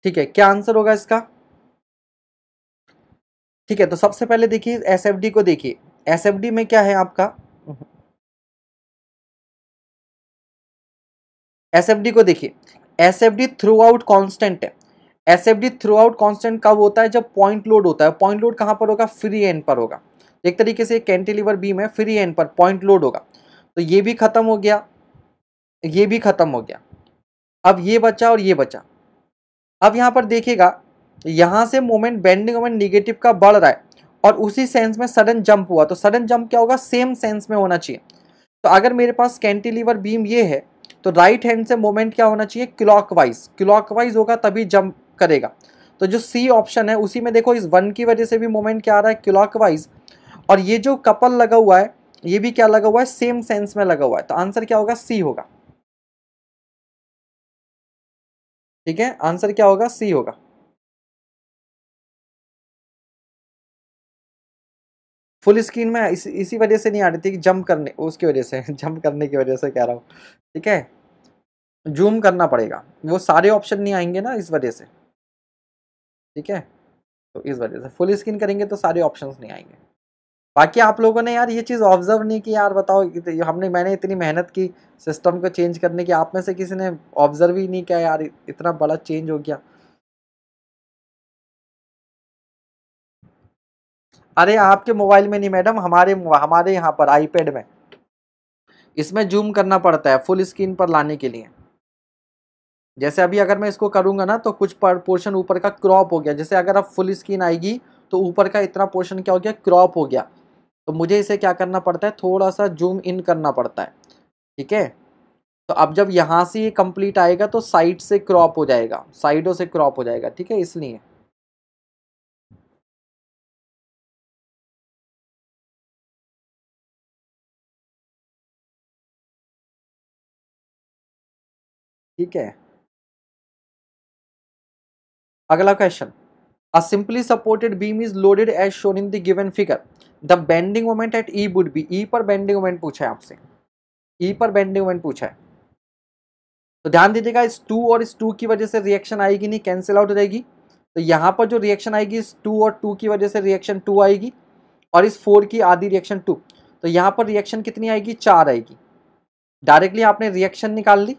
ठीक है, क्या आंसर होगा इसका? ठीक है तो सबसे पहले देखिए एसएफडी को देखिए। एसएफडी में क्या है आपका? एसएफडी को देखिए। S F D throughout constant है। S F D throughout constant कब होता है? जब पॉइंट लोड होता है। पॉइंट लोड कहाँ पर होगा? फ्री एंड पर होगा। एक तरीके से कैंटिलीवर बीम है। फ्री एंड पर पॉइंट लोड होगा। तो ये भी खत्म हो गया। ये भी खत्म हो गया। अब ये बचा और ये बचा। अब यहाँ पर देखिएगा, यहाँ से मोमेंट बेंडिंग मोमेंट निगेटिव का बढ़ रहा है और उसी सेंस में सडन जंप हुआ। तो सडन जंप क्या होगा? सेम सेंस में होना चाहिए। तो अगर मेरे पास कैंटिलीवर बीम ये है तो राइट हैंड से मोमेंट क्या होना चाहिए? क्लॉकवाइज क्लॉकवाइज होगा तभी जंप करेगा। तो जो सी ऑप्शन है, उसी में देखो इस वन की वजह से भी मोमेंट क्या आ रहा है? क्लॉकवाइज और ये जो कपल लगा हुआ है ये भी क्या लगा हुआ है? सेम सेंस में लगा हुआ है। तो आंसर क्या होगा? सी होगा। ठीक है? आंसर क्या होगा? सी होगा। फुल स्क्रीन में इस, इसी वजह से नहीं आ रही थी कि जंप करने उसकी वजह से जंप करने की वजह से कह रहा हूँ। ठीक है? जूम करना पड़ेगा। वो सारे ऑप्शन नहीं आएँगे ना इस वजह से। ठीक है? तो इस वजह से। फुल स्क्रीन करेंगे तो सारे ऑप्शंस नहीं आएँगे। बाकी आप लोगों ने यार ये चीज़ ऑब्ज़र्व नहीं की यार, बताओ हमने, मैंने इतनी मेहनत की सिस्टम को चेंज करने की, आप में से किसी ने ऑब्ज़र्व ही नहीं किया यार, इतना बड़ा चेंज हो गया। अरे आपके मोबाइल में नहीं मैडम, हमारे हमारे यहाँ पर आईपैड में। इसमें जूम करना पड़ता है फुल स्क्रीन पर लाने के लिए। जैसे अभी अगर मैं इसको करूँगा ना तो कुछ पोर्शन ऊपर का क्रॉप हो गया। जैसे अगर अब फुल स्क्रीन आएगी तो ऊपर का इतना पोर्शन क्या हो गया क्रॉप हो गया। तो मुझे इसे क्या करना पड़ता है? थोड़ा सा जूम इन करना पड़ता है, ठीक है? तो अब जब यहाँ से ये कंप्लीट आएगा तो साइड से क्रॉप हो जाएगा, साइडों से क्रॉप हो जाएगा, ठीक है? इसलिए। ठीक है। अगला question a simply supported beam is loaded as shown in the given figure the bending moment at E would be E पर बेंडिंग मोमेंट पूछा है आपसे। ई पर बेंडिंग मोमेंट पूछा है। तो ध्यान दीजिएगा, इस टू और इस टू की वजह से रिएक्शन आएगी नहीं कैंसिल आउट हो जाएगी। तो यहाँ पर जो रिएक्शन आएगी, इस टू और टू की वजह से रिएक्शन टू आएगी और इस फोर की आधी रिएक्शन टू तो यहाँ पर रिएक्शन कितनी आएगी? चार आएगी। डायरेक्टली आपने रिएक्शन निकाल ली।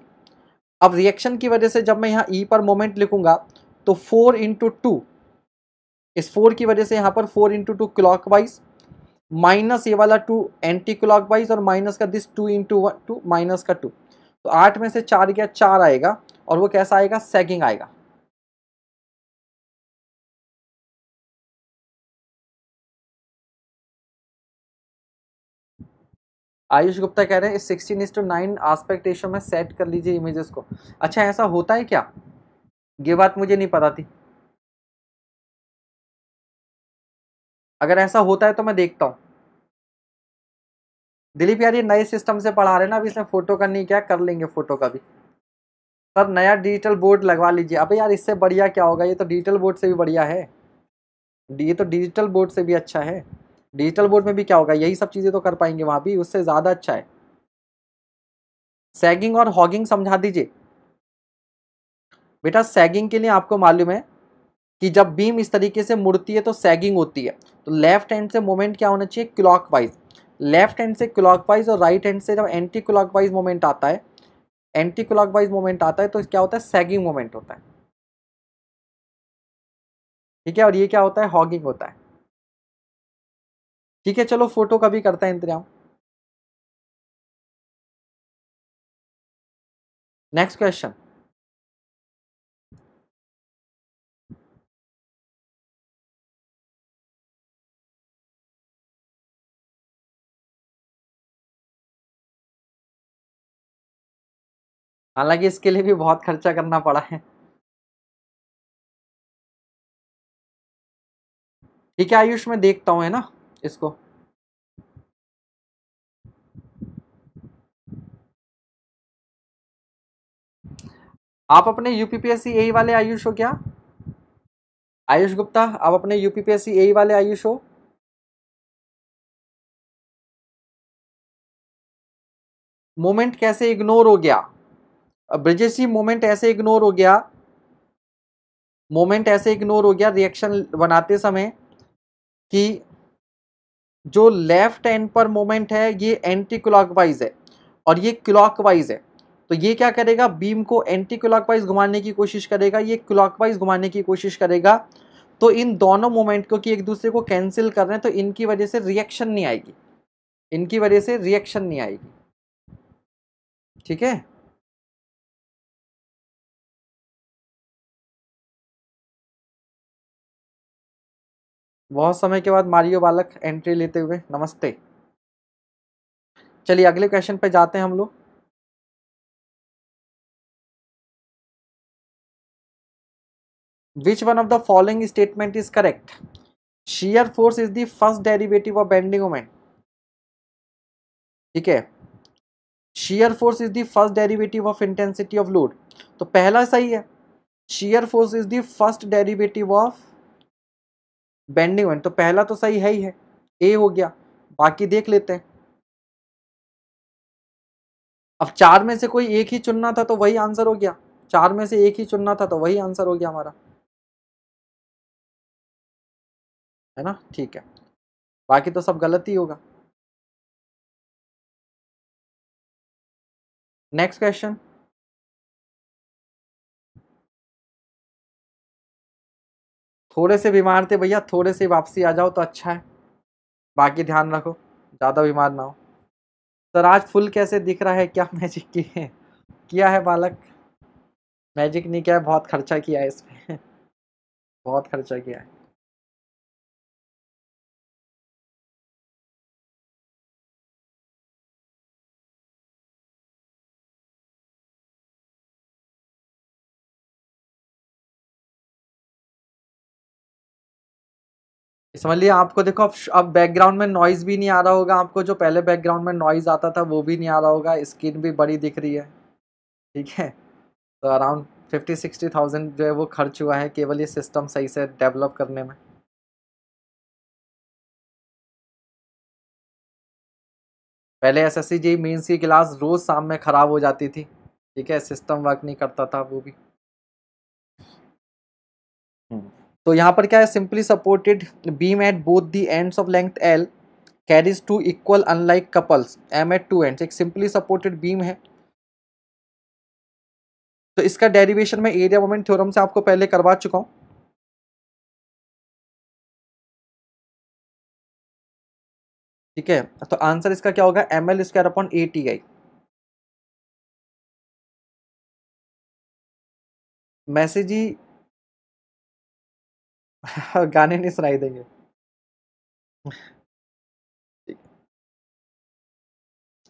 अब रिएक्शन की वजह से जब मैं यहाँ ई e पर मोमेंट लिखूँगा तो फोर इंटू टू इस फोर की वजह से यहाँ पर four into two clockwise minus ये वाला टू एंटी क्लॉक वाइज और माइनस का this two into one, two minus का टू। तो आठ में से चार गया, चार आएगा और वो कैसा आएगा? सेगिंग आएगा। आयुष गुप्ता कह रहे हैं sixteen is to nine aspect ratio में सेट कर लीजिए इमेजेस को। अच्छा ऐसा होता है क्या? ये बात मुझे नहीं पता थी। अगर ऐसा होता है तो मैं देखता हूँ। दिलीप यार, ये नए सिस्टम से पढ़ा रहे ना, अभी इसमें फ़ोटो का नहीं, क्या कर लेंगे फ़ोटो का भी? सर, नया डिजिटल बोर्ड लगवा लीजिए। अबे यार, इससे बढ़िया क्या होगा? ये तो डिजिटल बोर्ड से भी बढ़िया है। ये तो डिजिटल बोर्ड से भी अच्छा है। डिजिटल बोर्ड में भी क्या होगा? यही सब चीज़ें तो कर पाएँगे वहाँ भी, उससे ज़्यादा अच्छा है। सैगिंग और हॉगिंग समझा दीजिए। बेटा सैगिंग के लिए आपको मालूम है कि जब बीम इस तरीके से मुड़ती है तो सैगिंग होती है। तो लेफ़्ट हैंड से मोमेंट क्या होना चाहिए? क्लॉकवाइज लेफ़्ट हैंड से क्लॉकवाइज और राइट हैंड से जब एंटी क्लॉकवाइज मोमेंट आता है एंटी क्लॉकवाइज मोमेंट आता है तो क्या होता है? सैगिंग मोमेंट होता है। ठीक है? और ये क्या होता है? हॉगिंग होता है। ठीक है, चलो फ़ोटो का भी करते हैं इंतज़ाम। Next question. हालाँकि इसके लिए भी बहुत खर्चा करना पड़ा है। ठीक है, आयुष, में देखता हूँ, है ना, इसको। आप अपने यूपीपीएससी ए वाले आयुष हो क्या? आयुष गुप्ता, आप अपने यूपीपीएससी ए वाले आयुष हो? मोमेंट कैसे इग्नोर हो गया? ब्रिजेश मोमेंट ऐसे इग्नोर हो गया। मोमेंट ऐसे इग्नोर हो गया रिएक्शन बनाते समय कि जो लेफ़्ट एंड पर मोमेंट है, ये एंटी क्लॉकवाइज है और ये क्लॉकवाइज है। तो ये क्या करेगा? बीम को एंटी क्लॉकवाइज घुमाने की कोशिश करेगा, ये क्लॉकवाइज घुमाने की कोशिश करेगा। तो इन दोनों मोमेंट को कि एक दूसरे को कैंसिल कर रहे हैं तो इनकी वजह से रिएक्शन नहीं आएगी। इनकी वजह से रिएक्शन नहीं आएगी। ठीक है? बहुत समय के बाद मारियो बालक एंट्री लेते हुए, नमस्ते। चलिए, अगले क्वेश्चन पे जाते हैं हम लोग। Which one of the following statement is correct shear force is the first derivative of bending moment ठीक है? Shear force is the first derivative of intensity of load तो पहला सही है। Shear force is the first derivative of bending moment तो पहला तो सही है ही है। ए हो गया, बाकी देख लेते हैं। अब चार में से कोई एक ही चुनना था तो वही आंसर हो गया। चार में से एक ही चुनना था तो वही आंसर हो गया हमारा। है ना? ठीक है। बाकी तो सब गलत ही होगा। नेक्स्ट क्वेश्चन थोड़े से बीमार थे भैया, थोड़े से वापसी आ जाओ तो अच्छा है। बाकी ध्यान रखो, ज़्यादा बीमार ना हो। सर, आज फुल कैसे दिख रहा है? क्या मैजिक की है? किया है बालक? मैजिक नहीं किया है, बहुत खर्चा किया है इसमें। बहुत खर्चा किया है। समझ लिया आपको देखो, अब अब बैकग्राउंड में नॉइज़ भी नहीं आ रहा होगा, आपको जो पहले बैकग्राउंड में नॉइज़ आता था, वो भी नहीं आ रहा होगा स्क्रीन भी बड़ी दिख रही है, ठीक है? तो अराउंड फिफ्टी सिक्सटी थाउज़ेंड जो है, वो खर्च हुआ है, केवल ये सिस्टम सही से डेवलप करने में। पहले S S C G mains की क्लास रोज़ शाम में ख़राब हो जाती थी, ठीक है? सिस्टम वर्क नहीं करता था, वो भी। तो यहाँ पर क्या है? Simply supported beam at both the ends of length L carries two equal unlike couples M at two ends एक सिंपली सपोर्टेड बीम है। तो इसका डेरिवेशन में एरिया मोमेंट थ्योरम से आपको पहले करवा चुका हूँ। ठीक है? तो आंसर इसका क्या होगा? M L square upon A T I message गाने नहीं सुनाई देंगे।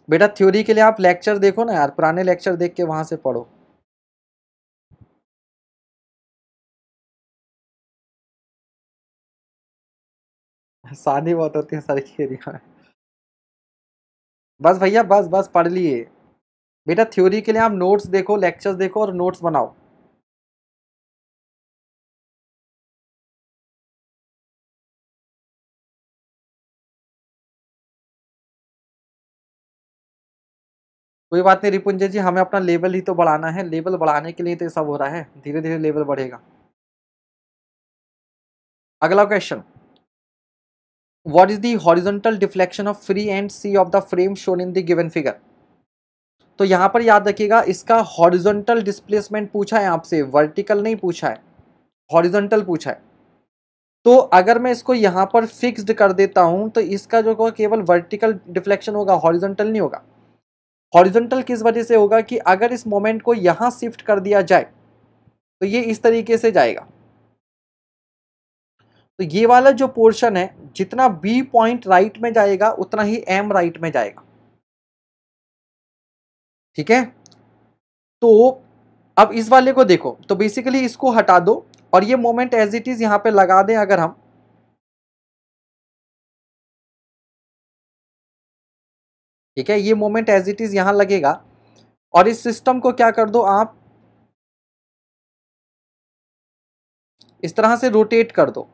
बेटा, थ्योरी के लिए आप लेक्चर देखो ना यार, पुराने लेक्चर देख के वहाँ से पढ़ो। शादी बहुत होती है सर की बस भैया, बस बस पढ़ लिए। बेटा, थ्योरी के लिए आप नोट्स देखो, लेक्चर्स देखो और नोट्स बनाओ। कोई बात नहीं रिपुंजय जी, हमें अपना लेवल ही तो बढ़ाना है। लेवल बढ़ाने के लिए तो सब हो रहा है। धीरे धीरे लेवल बढ़ेगा। अगला question what is the horizontal deflection of free end C of the frame shown in the given figure? तो यहाँ पर याद रखिएगा, इसका हॉरिजॉन्टल डिस्प्लेसमेंट पूछा है आपसे वर्टिकल नहीं पूछा है हॉरिजॉन्टल पूछा है। तो अगर मैं इसको यहाँ पर फिक्स्ड कर देता हूँ तो इसका जो केवल वर्टिकल डिफ्लेक्शन होगा हॉरिजॉन्टल नहीं होगा। हॉरिजॉन्टल किस वजह से होगा कि अगर इस मोमेंट को यहाँ शिफ्ट कर दिया जाए तो ये इस तरीके से जाएगा। तो ये वाला जो पोर्शन है, जितना बी पॉइंट राइट में जाएगा, उतना ही एम राइट में जाएगा। ठीक है? तो अब इस वाले को देखो तो बेसिकली इसको हटा दो और ये मोमेंट एज इट इज़ यहाँ पे लगा दें अगर हम। ठीक है? ये मोमेंट एज इट इज़ यहाँ लगेगा। और इस सिस्टम को क्या कर दो आप? इस तरह से रोटेट कर दो।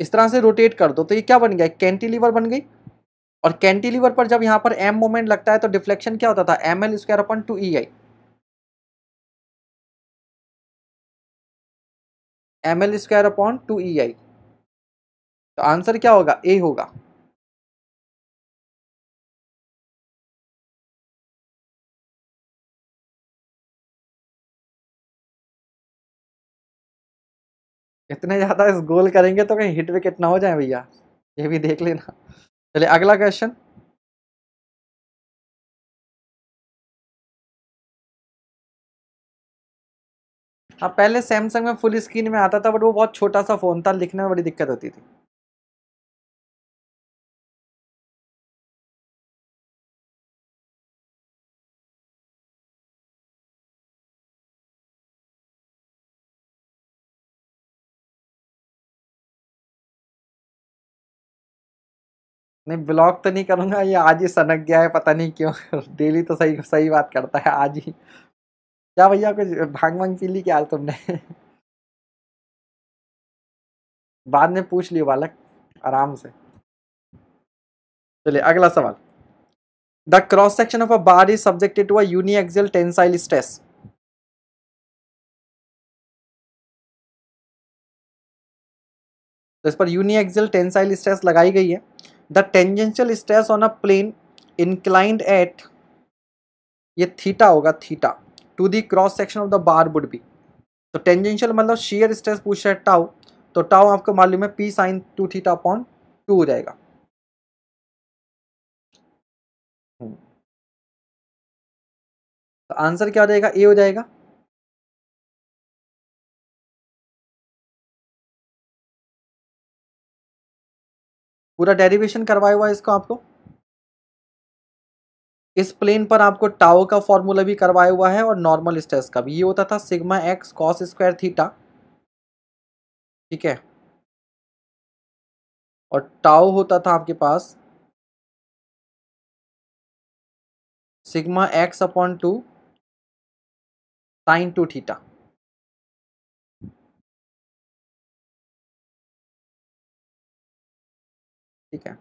इस तरह से रोटेट कर दो। तो ये क्या बन गया? कैंटिलीवर बन गई। और कैंटिलीवर पर जब यहाँ पर एम मोमेंट लगता है तो डिफ्लेक्शन क्या होता था? M L square upon two E I M L square upon two E I तो आंसर क्या होगा? ए होगा। इतने ज़्यादा इस गोल करेंगे तो कहीं हिट विकेट ना हो जाए भैया। ये भी देख लेना। चलिए, अगला क्वेश्चन हाँ पहले सैमसंग में फुल स्क्रीन में आता था बट वो बहुत छोटा सा फ़ोन था, लिखने में बड़ी दिक्कत होती थी। नहीं ब्लॉक तो नहीं करूँगा, ये आज ही सनक गया है, पता नहीं क्यों। डेली तो सही सही बात करता है, आज ही। क्या भैया, कुछ भाँग भाँग पी ली क्या तुमने? बाद में पूछ लियो बालक, आराम से। चलिए, अगला सवाल। The cross section of a bar is subjected to a uniaxial tensile stress तो इस पर यूनिएक्सियल टेंसाइल स्ट्रेस लगाई गई है। The tangential stress on a plane inclined at ये थीटा होगा theta to the cross section of the bar would be तो टेंजेंशियल मतलब शेयर स्ट्रेस पूछ रहा है टाउ तो टाउ आपको मालूम है P sine two theta upon two हो जाएगा। हम्म। तो आंसर क्या हो जाएगा? ए हो जाएगा। पूरा डेरिवेशन करवाया हुआ है इसको आपको। इस प्लेन पर आपको टाओ का फॉर्मूला भी करवाया हुआ है और नॉर्मल स्ट्रेस का भी। ये होता था sigma x cos square theta ठीक है। और टाओ होता था आपके पास sigma x upon two sine two theta ठीक है।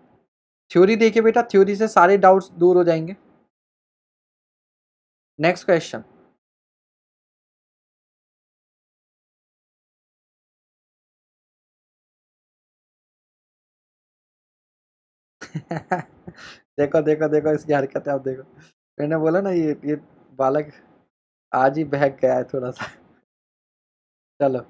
थ्योरी देखिए बेटा थ्योरी से सारे डाउट्स दूर हो जाएँगे। नेक्स्ट क्वेश्चन देखो देखो देखो, इसकी हरकत है आप देखो। मैंने बोला ना, ये ये बालक आज ही बहक गया है थोड़ा सा। चलो।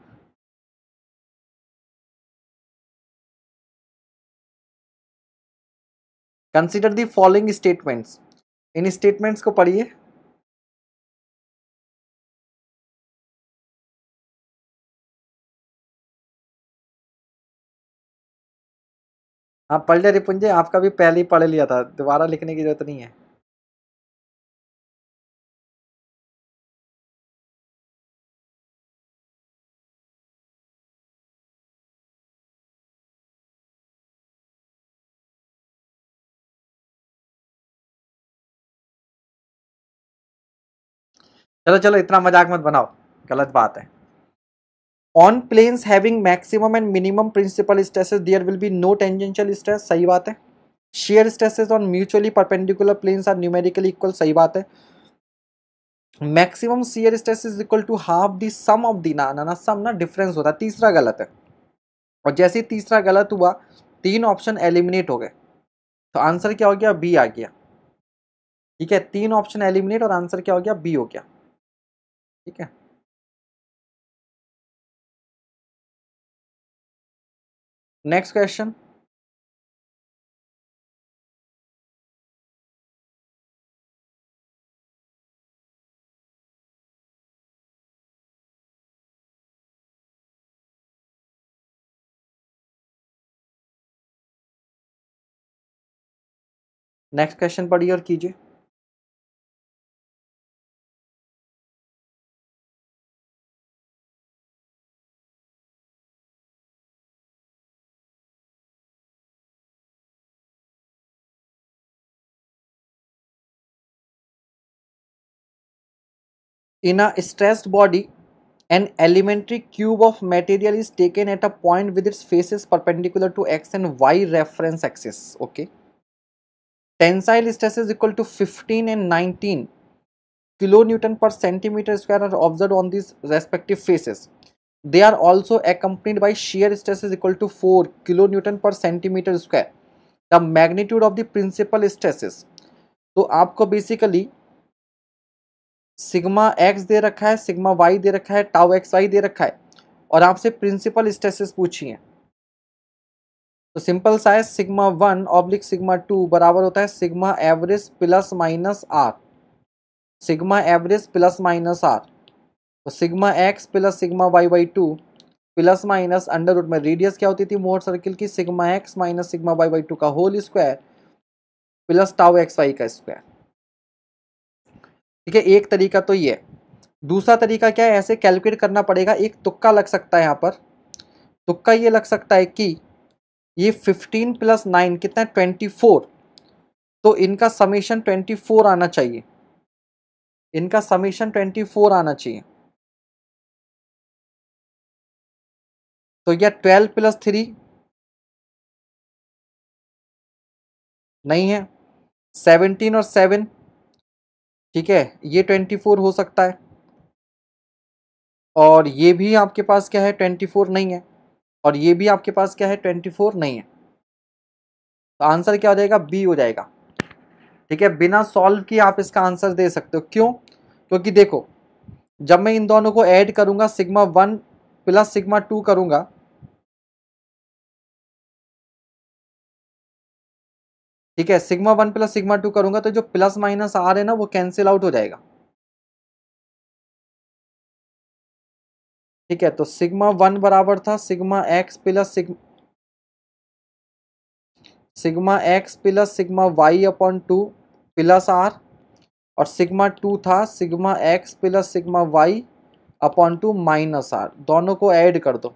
कंसिडर दी फॉलोइंग स्टेटमेंट्स इन स्टेटमेंट्स को पढ़िए. आप पढ़ लिया रिपुंजे आपका भी पहले ही पढ़ लिया था, दोबारा लिखने की ज़रूरत नहीं है। चलो चलो, इतना मज़ाक मत बनाओ। गलत बात है। On planes having maximum and minimum principal stresses there will be no tangential stress सही बात है। Shear stresses on mutually perpendicular planes are numerically equal सही बात है। Maximum shear stress is equal to half the sum of the ना ना सम ना डिफरेंस होता है। तीसरा गलत है। और जैसे ही तीसरा गलत हुआ, तीन ऑप्शन एलिमिनेट हो गए। तो आंसर क्या हो गया? बी आ गया। ठीक है, तीन ऑप्शन एलिमिनेट और आंसर क्या हो गया? बी हो गया। ठीक है। नेक्स्ट क्वेश्चन नेक्स्ट क्वेश्चन पढ़िए और कीजिए। In a stressed body, an elementary cube of material is taken at a point with its faces perpendicular to x and y reference axis. Okay. tensile stress is equal to 15 and 19 kilonewton per centimeter square are observed on these respective faces they are also accompanied by shear stress is equal to 4 kilonewton per centimeter square the magnitude of the principal stresses तो आपको बेसिकली सिग्मा एक्स दे रखा है, सिग्मा वाई दे रखा है टाउ एक्स वाई दे रखा है। और आपसे प्रिंसिपल स्ट्रेसेस पूछी हैं। तो सिंपल सा है, sigma one oblique sigma two बराबर होता है sigma average plus minus R. Sigma average plus minus R. तो sigma x plus sigma y by two plus minus under root में रेडियस क्या होती थी मोर सर्किल की, sigma x minus sigma y by two का whole square plus tau x y का स्क्वायर ठीक है, एक तरीका तो ये दूसरा तरीका क्या है, ऐसे कैलकुलेट करना पड़ेगा, एक तुक्का लग सकता है यहाँ पर। तुक्का ये लग सकता है कि ये 15 प्लस नाइन कितना है ट्वेंटी फोर तो इनका समीशन ट्वेंटी फोर आना चाहिए। इनका समीशन ट्वेंटी फोर आना चाहिए। तो यह ट्वेल्व प्लस थ्री नहीं है। सेवनटीन और सेवन ठीक है? ये ट्वेंटी फोर हो सकता है। और ये भी आपके पास क्या है? ट्वेंटी फोर नहीं है। और ये भी आपके पास क्या है? ट्वेंटी फोर नहीं है। तो आंसर क्या हो जाएगा? बी हो जाएगा। ठीक है? बिना सॉल्व किए आप इसका आंसर दे सकते हो। क्यों? क्योंकि देखो, जब मैं इन दोनों को ऐड करूँगा sigma one plus sigma two करूँगा ठीक है sigma one plus sigma two करूँगा तो जो प्लस माइनस आर है ना, वो कैंसिल आउट हो जाएगा। ठीक है तो सिग्मा वन बराबर था sigma x plus sigma x plus sigma y upon two plus R और सिग्मा टू था sigma x plus sigma y upon two minus R दोनों को ऐड कर दो।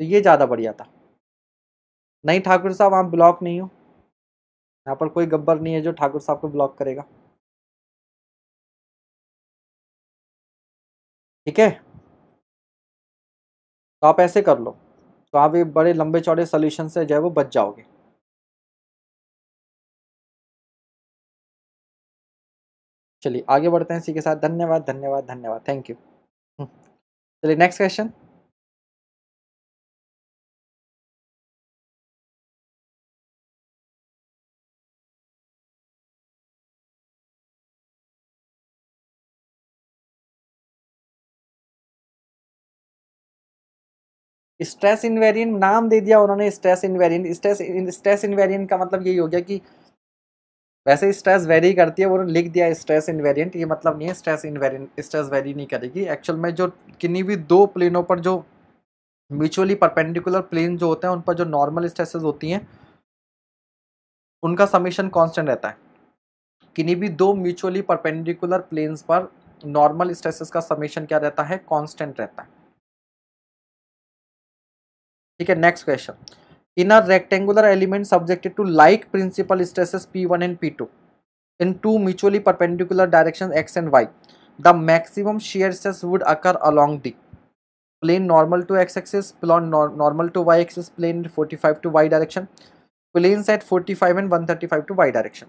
तो ये ज़्यादा बढ़िया था। नहीं, ठाकुर साहब, आप ब्लॉक नहीं हो। यहाँ पर कोई गब्बर नहीं है जो ठाकुर साहब को ब्लॉक करेगा। ठीक है? तो आप ऐसे कर लो। तो आप ये बड़े लंबे चौड़े सोल्यूशन से जो है वो बच जाओगे। चलिए, आगे बढ़ते हैं इसी के साथ। धन्यवाद धन्यवाद धन्यवाद। थैंक यू चलिए नेक्स्ट क्वेश्चन स्ट्रेस इनवेरियंट नाम दे दिया उन्होंने stress invariant stress stress invariant का मतलब यही हो गया कि वैसे स्ट्रेस वेरी करती है, वो लिख दिया स्ट्रेस इनवेरियंट ये मतलब नहीं है स्ट्रेस इनवेरियंट स्ट्रेस वेरी नहीं करेगी। एक्चुअल में जो किन्हीं भी दो प्लेनों पर जो म्यूचुअली परपेंडिकुलर प्लेन जो होते हैं, उन पर जो नॉर्मल स्ट्रेसेस होती हैं, उनका समीशन कांस्टेंट रहता है। किन्हीं भी दो म्यूचुअली परपेंडिकुलर प्लेन्स पर नॉर्मल स्ट्रेसेस का समीशन क्या रहता है? कांस्टेंट रहता है। ठीक है next question in a rectangular element subjected to like principal stresses P one and P two in two mutually perpendicular direction x and y the maximum shear stress would occur along the plane normal to x axis plane normal to y axis plane forty five to y direction plane set forty five and one thirty five to y direction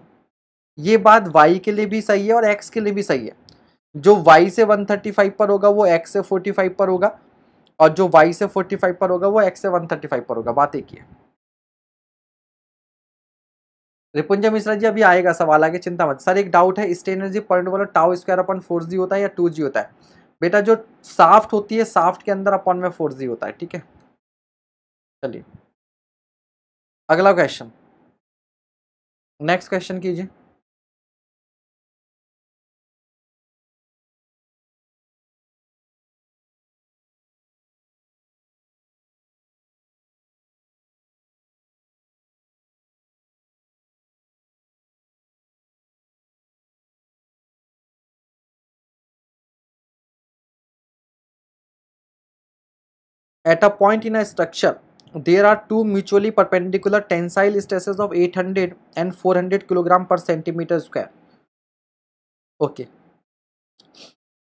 ये बात वाई के लिए भी सही है और एक्स के लिए भी सही है। जो वाई से वन थर्टी फाइव पर होगा, वो एक्स से फोर्टी फाइव पर होगा। और जो y से 45 पर होगा, वो x से 135 पर होगा। बात एक ही है। रिपुंजा मिश्रा जी, अभी आएगा सवाल, आगे चिंता मत। सर, एक डाउट है स्टे एनर्जी पॉइंट वाला tau square upon four G होता है या टू जी होता है? बेटा, जो साफ्ट होती है साफ्ट के अंदर अपन में फोर जी होता है, ठीक है? चलिए। अगला क्वेश्चन नेक्स्ट क्वेश्चन कीजिए। At a point in a structure, there are two mutually perpendicular tensile stresses of 800 and 400 kg per centimeter square. Okay.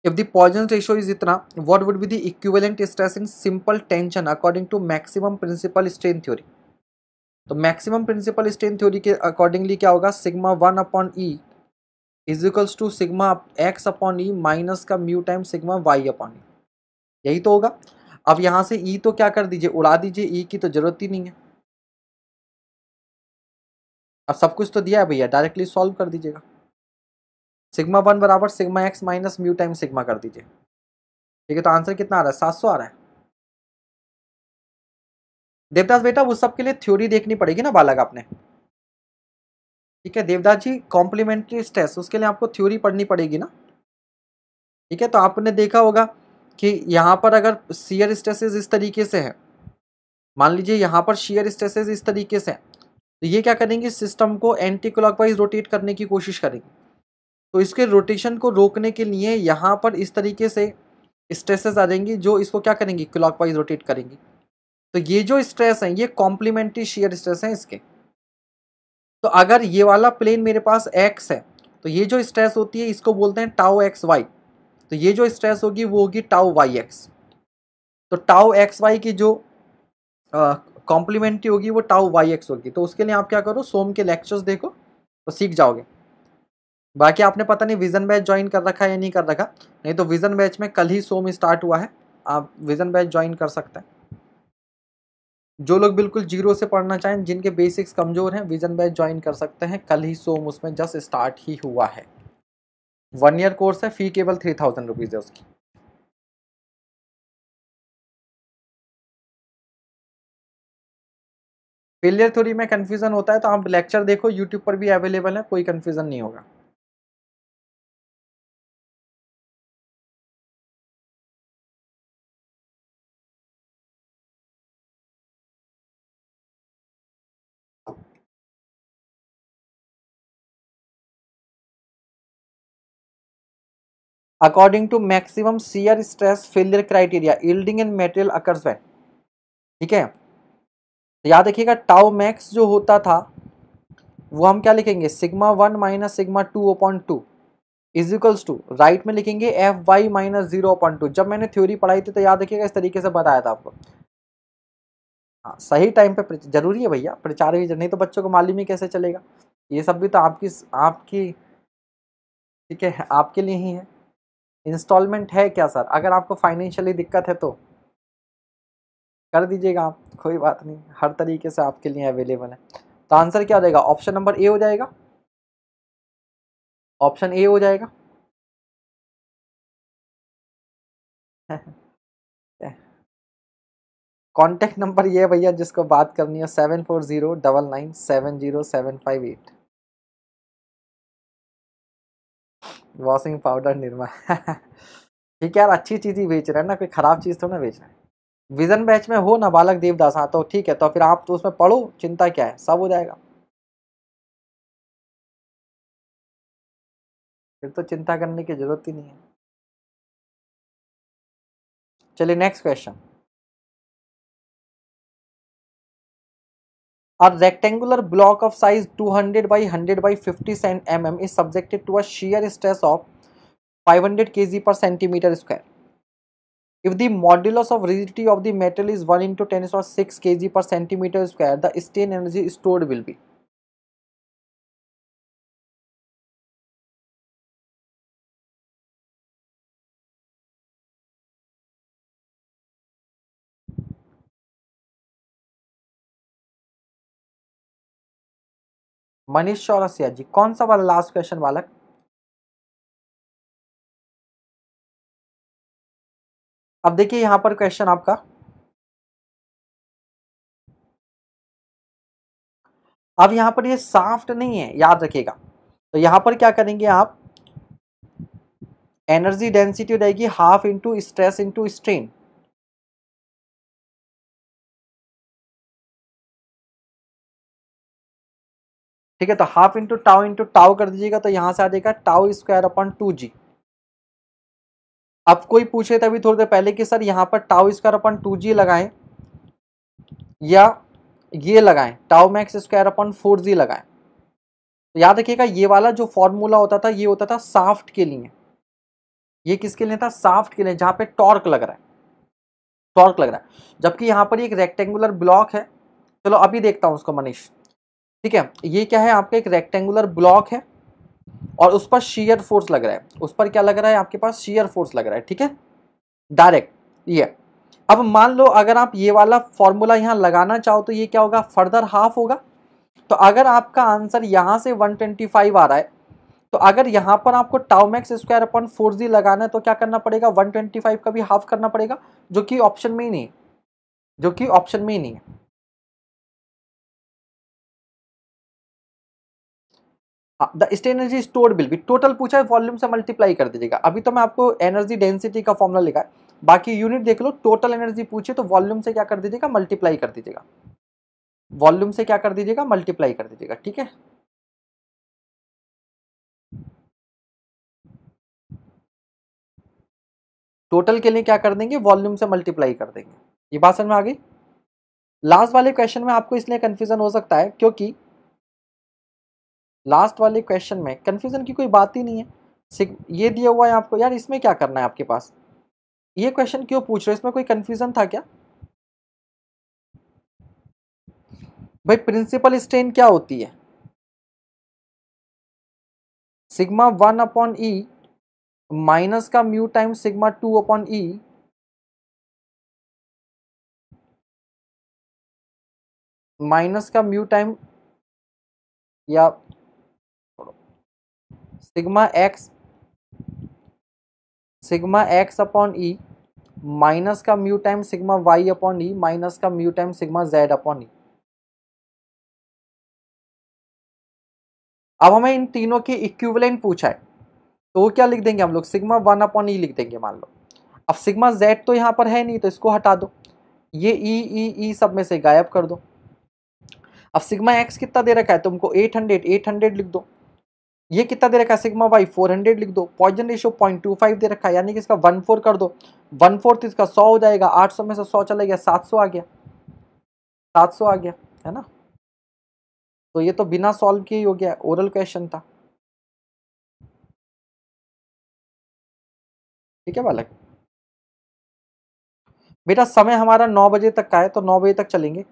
If the Poisson's ratio is itna, what would be the equivalent stress in simple tension according to maximum principal strain theory? तो मैक्सिमम प्रिंसिपल स्ट्रेन थ्योरी के अकॉर्डिंगली क्या होगा sigma one upon E is equals to sigma x upon E minus का mu time sigma y upon E यही तो होगा अब यहाँ से ई तो क्या कर दीजिए? उड़ा दीजिए ई की तो ज़रूरत ही नहीं है। अब सब कुछ तो दिया है भैया डायरेक्टली सॉल्व कर दीजिएगा। सिग्मा वन बराबर sigma x minus mu time sigma कर दीजिए। ठीक है तो आंसर कितना आ रहा है? सात सौ आ रहा है। देवदास बेटा उस सब के लिए थ्योरी देखनी पड़ेगी ना बालक आपने। ठीक है, देवदास जी कॉम्प्लीमेंट्री स्ट्रेस उसके लिए आपको थ्योरी पढ़नी पड़ेगी ना। ठीक है तो आपने देखा होगा कि यहाँ पर अगर शेयर स्ट्रेसेस इस तरीके से है, मान लीजिए यहाँ पर शेयर स्ट्रेसेस इस तरीके से है तो ये क्या करेंगे? सिस्टम को एंटी क्लॉकवाइज रोटेट करने की कोशिश करेंगे। तो इसके रोटेशन को रोकने के लिए यहाँ पर इस तरीके से स्ट्रेसेस आ जाएँगी, जो इसको क्या करेंगी? क्लॉकवाइज रोटेट करेंगी। तो ये जो स्ट्रेस हैं, ये कॉम्प्लीमेंट्री शेयर स्ट्रेस हैं इसके। तो अगर ये वाला प्लेन मेरे पास एक्स है तो ये जो स्ट्रेस होती है, इसको बोलते हैं टाओ एक्स वाई तो ये जो स्ट्रेस होगी, वो होगी टाउ वाई एक्स तो टाउ एक्स वाई की जो कॉम्प्लीमेंट्री होगी, वो टाउ वाई एक्स होगी। तो उसके लिए आप क्या करो, सोम के लेक्चर्स देखो तो सीख जाओगे। बाकी आपने पता नहीं विजन बैच ज्वाइन कर रखा है या नहीं कर रखा। नहीं तो विजन बैच में कल ही सोम स्टार्ट हुआ है। आप विजन बैच ज्वाइन कर सकते हैं। जो लोग बिल्कुल ज़ीरो से पढ़ना चाहें, जिनके बेसिक्स कमज़ोर हैं विजन बैच ज्वाइन कर सकते हैं। कल ही सोम उसमें जस्ट स्टार्ट ही हुआ है। वन ईयर कोर्स है फ़ी केवल थ्री थाउज़ेंड रुपीज़ है उसकी। फेलियर थ्योरी में कंफ्यूजन होता है तो आप लेक्चर देखो यूट्यूब पर भी अवेलेबल है, कोई कंफ्यूजन नहीं होगा। According to maximum shear stress failure criteria yielding in material occurs when ठीक है? तो याद रखिएगा टाउ मैक्स जो होता था, वो हम क्या लिखेंगे? Sigma one minus sigma two upon two is equals to right में लिखेंगे F Y minus zero upon two जब मैंने थ्योरी पढ़ाई थी तो याद रखिएगा, इस तरीके से बताया था आपको। हाँ सही टाइम पे ज़रूरी है भैया, प्रचार भी नहीं तो बच्चों को मालूम ही कैसे चलेगा। ये सब भी तो आपकी आपकी, ठीक है, आपके लिए ही है। इंस्टॉलमेंट है क्या सर? अगर आपको फाइनेंशियली दिक्कत है तो। कर दीजिएगा आप, कोई बात नहीं, हर तरीके से आपके लिए अवेलेबल है। तो आंसर क्या हो जाएगा? ऑप्शन नंबर ए हो जाएगा। ऑप्शन ए हो जाएगा। कॉन्टेक्ट नंबर ये भैया जिसको बात करनी है seven four zero double nine seven zero seven five eight washing powder Nirma ठीक है यार अच्छी चीज़ ही बेच रहे हैं ना, कोई ख़राब चीज़ तो ना बेच रहे हैं। विजन बैच में हो ना, बालक देवदास हाँ तो ठीक है तो फिर आप तो उसमें पढ़ो, चिंता क्या है, सब हो जाएगा। फिर तो चिंता करने की ज़रूरत ही नहीं है। चलिए next question A rectangular block of size 200 by 100 by 50 cent mm is subjected to a shear stress of 500 kg per centimeter square. If the modulus of rigidity of the metal is 1 into 10 or 6 kg per centimeter square, the strain energy stored will be. Manish Chaurasia ji, कौन सा वाला लास्ट क्वेश्चन बालक? अब देखिए यहाँ पर क्वेश्चन आपका। अब यहाँ पर ये साफ्ट नहीं है, याद रखिएगा। तो यहाँ पर क्या करेंगे आप? एनर्जी डेंसिटी रहेगी half into stress into strain ठीक है तो half into tau into tau कर दीजिएगा तो यहाँ से आ जाएगा tau square upon two G अब कोई पूछे तभी थोड़ी देर पहले कि सर यहाँ पर tau square upon two G लगाएँ, या ये लगाएँ tau max square upon four G लगाएँ। तो याद रखिएगा, ये वाला जो फॉर्मूला होता था, ये होता था साफ्ट के लिए। ये किसके लिए था? साफ्ट के लिए, जहाँ पे टॉर्क लग रहा है। टॉर्क लग रहा है। जबकि यहाँ पर एक रेक्टेंगुलर ब्लॉक है। चलो, अभी देखता हूँ उसको मनीष। ठीक है, ये क्या है, आपका एक रेक्टेंगुलर ब्लॉक है और उस पर शेयर फोर्स लग रहा है। उस पर क्या लग रहा है, आपके पास शेयर फोर्स लग रहा है, ठीक है? डायरेक्ट ये। अब मान लो अगर आप ये वाला फॉर्मूला यहाँ लगाना चाहो तो ये क्या होगा फर्दर हाफ़ होगा। तो अगर आपका आंसर यहाँ से 125 आ रहा है तो अगर यहाँ पर आपको tau max square upon four G लगाना है तो क्या करना पड़ेगा 125 का भी हाफ़ करना पड़ेगा, जो कि ऑप्शन में ही नहीं जो कि ऑप्शन में ही नहीं है। The strain energy stored will भी टोटल पूछा है वॉल्यूम से मल्टीप्लाई कर दीजिएगा। अभी तो मैं आपको एनर्जी डेंसिटी का फॉर्मुला लिखा है। बाकी यूनिट देख लो टोटल एनर्जी पूछे तो वॉल्यूम से क्या कर दीजिएगा मल्टीप्लाई कर दीजिएगा। वॉल्यूम से क्या कर दीजिएगा मल्टीप्लाई कर दीजिएगा, ठीक है? टोटल के लिए क्या कर देंगे वॉल्यूम से मल्टीप्लाई कर देंगे। ये बात समझ में आ गई? लास्ट वाले क्वेश्चन में आपको इसलिए कंफ्यूजन हो सकता है, क्योंकि लास्ट वाले क्वेश्चन में कंफ्यूजन की कोई बात ही नहीं है। ये दिया हुआ है आपको, यार इसमें क्या करना है आपके पास? ये क्वेश्चन क्यों पूछ रहे हो? इसमें कोई कंफ्यूजन था क्या? भाई प्रिंसिपल स्ट्रेन क्या होती है? Sigma one upon E minus का mu time sigma two upon E minus का म्यू टाइम या sigma x sigma x upon E minus का mu time sigma y upon E minus का mu time sigma z upon E अब हमें इन तीनों की इक्विवेलेंट पूछा है। तो वो क्या लिख देंगे हम लोग? सिग्मा वन अपॉन ई लिख देंगे मान लो। अब सिग्मा जेड तो यहाँ पर है नहीं तो इसको हटा दो। ये ई ई ई सब में से गायब कर दो। अब सिग्मा एक्स कितना दे रखा है? तुमको 800 800 लिख दो। ये कितना दे रखा है? सिग्मा वाई 400 लिख दो। Poisson ratio point two five दे रखा है, यानी कि इसका वन फोर कर दो। वन फोर्थ इसका सौ हो जाएगा, आठ सौ में से सौ चला गया, सात सौ आ गया। सात सौ आ गया, है ना? तो ये तो बिना सॉल्व किए ही हो गया ओरल क्वेश्चन था। ठीक है बालक? बेटा, समय हमारा नौ बजे तक का है तो नौ बजे तक चलेंगे।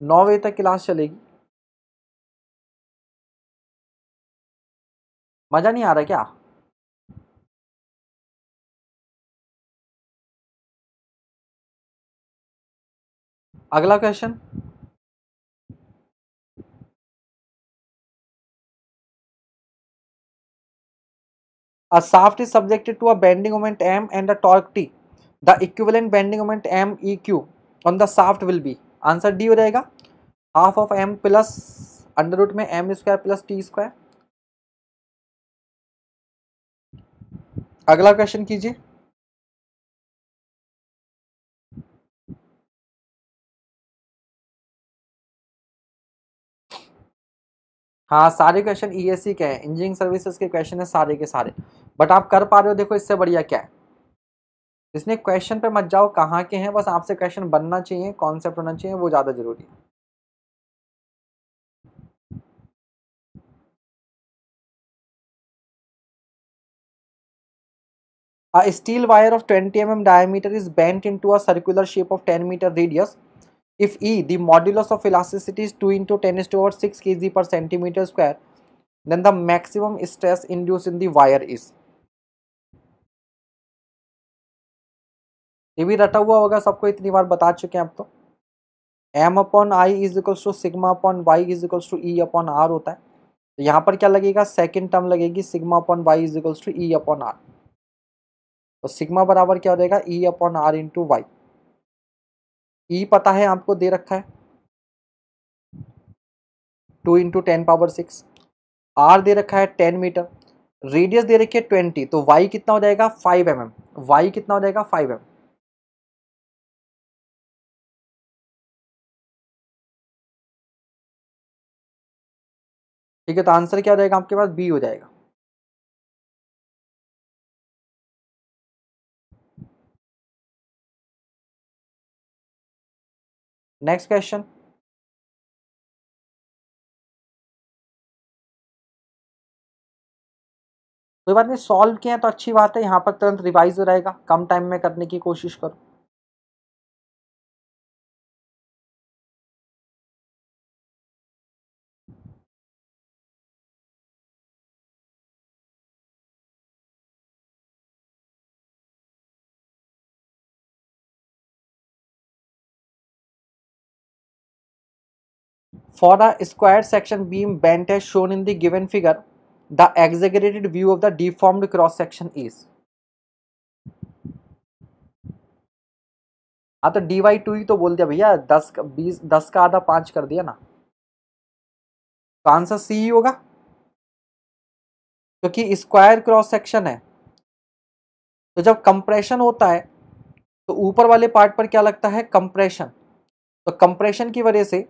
नौ बजे तक क्लास चलेगी। मज़ा नहीं आ रहा क्या अगला question A shaft is subjected to a bending moment M and a torque T. The equivalent bending moment M EQ on the shaft will be answer D हो जाएगा half of M plus under root में M square plus T square अगला क्वेश्चन कीजिए। हाँ सारे क्वेश्चन ईएससी के हैं। इंजीनियरिंग सर्विसेज़ के क्वेश्चन है सारे के सारे। बट आप कर पा रहे हो, देखो इससे बढ़िया क्या है। इसने क्वेश्चन पे मत जाओ, कहाँ के हैं, बस आपसे क्वेश्चन बनना चाहिए कॉन्सेप्ट होना चाहिए, वो ज़्यादा ज़रूरी है। A steel wire of 20 mm diameter is bent into a circular shape of 10 meter radius. If E, the modulus of elasticity is 2 into 10 is to over 6 kg per centimeter square, then the maximum stress induced in the wire is. ये भी रटा हुआ होगा सबको इतनी बार बता चुके हैं अब तो M upon I is equals to sigma upon y is equals to E upon R होता है तो यहाँ पर क्या लगेगा सेकेंड टर्म लगेगी sigma upon y is equals to E upon R तो सिग्मा बराबर क्या हो जाएगा? E upon R into y E पता है आपको दे रखा है? Two into ten power six R दे रखा है टेन मीटर रेडियस दे रखी है ट्वेंटी तो वाई कितना हो जाएगा? फाइव एम एम वाई कितना हो जाएगा? फाइव एम ठीक है तो आंसर क्या हो जाएगा आपके पास? बी हो जाएगा। नेक्स्ट क्वेश्चन कोई बात नहीं सॉल्व किया तो अच्छी बात है, यहाँ पर तुरंत रिवाइज हो रहेगा कम टाइम में करने की कोशिश करो। For a square section beam bent as shown in the given figure, the exaggerated view of the deformed cross section is. हाँ तो डी वाई टू ही तो बोल दिया भैया दस बीस दस का आधा पाँच कर दिया ना। तो आंसर सी ही होगा। क्योंकि स्क्वायर क्रॉस सेक्शन है। तो जब कंप्रेशन होता है तो ऊपर वाले पार्ट पर क्या लगता है? कंप्रेशन तो कंप्रेशन की वजह से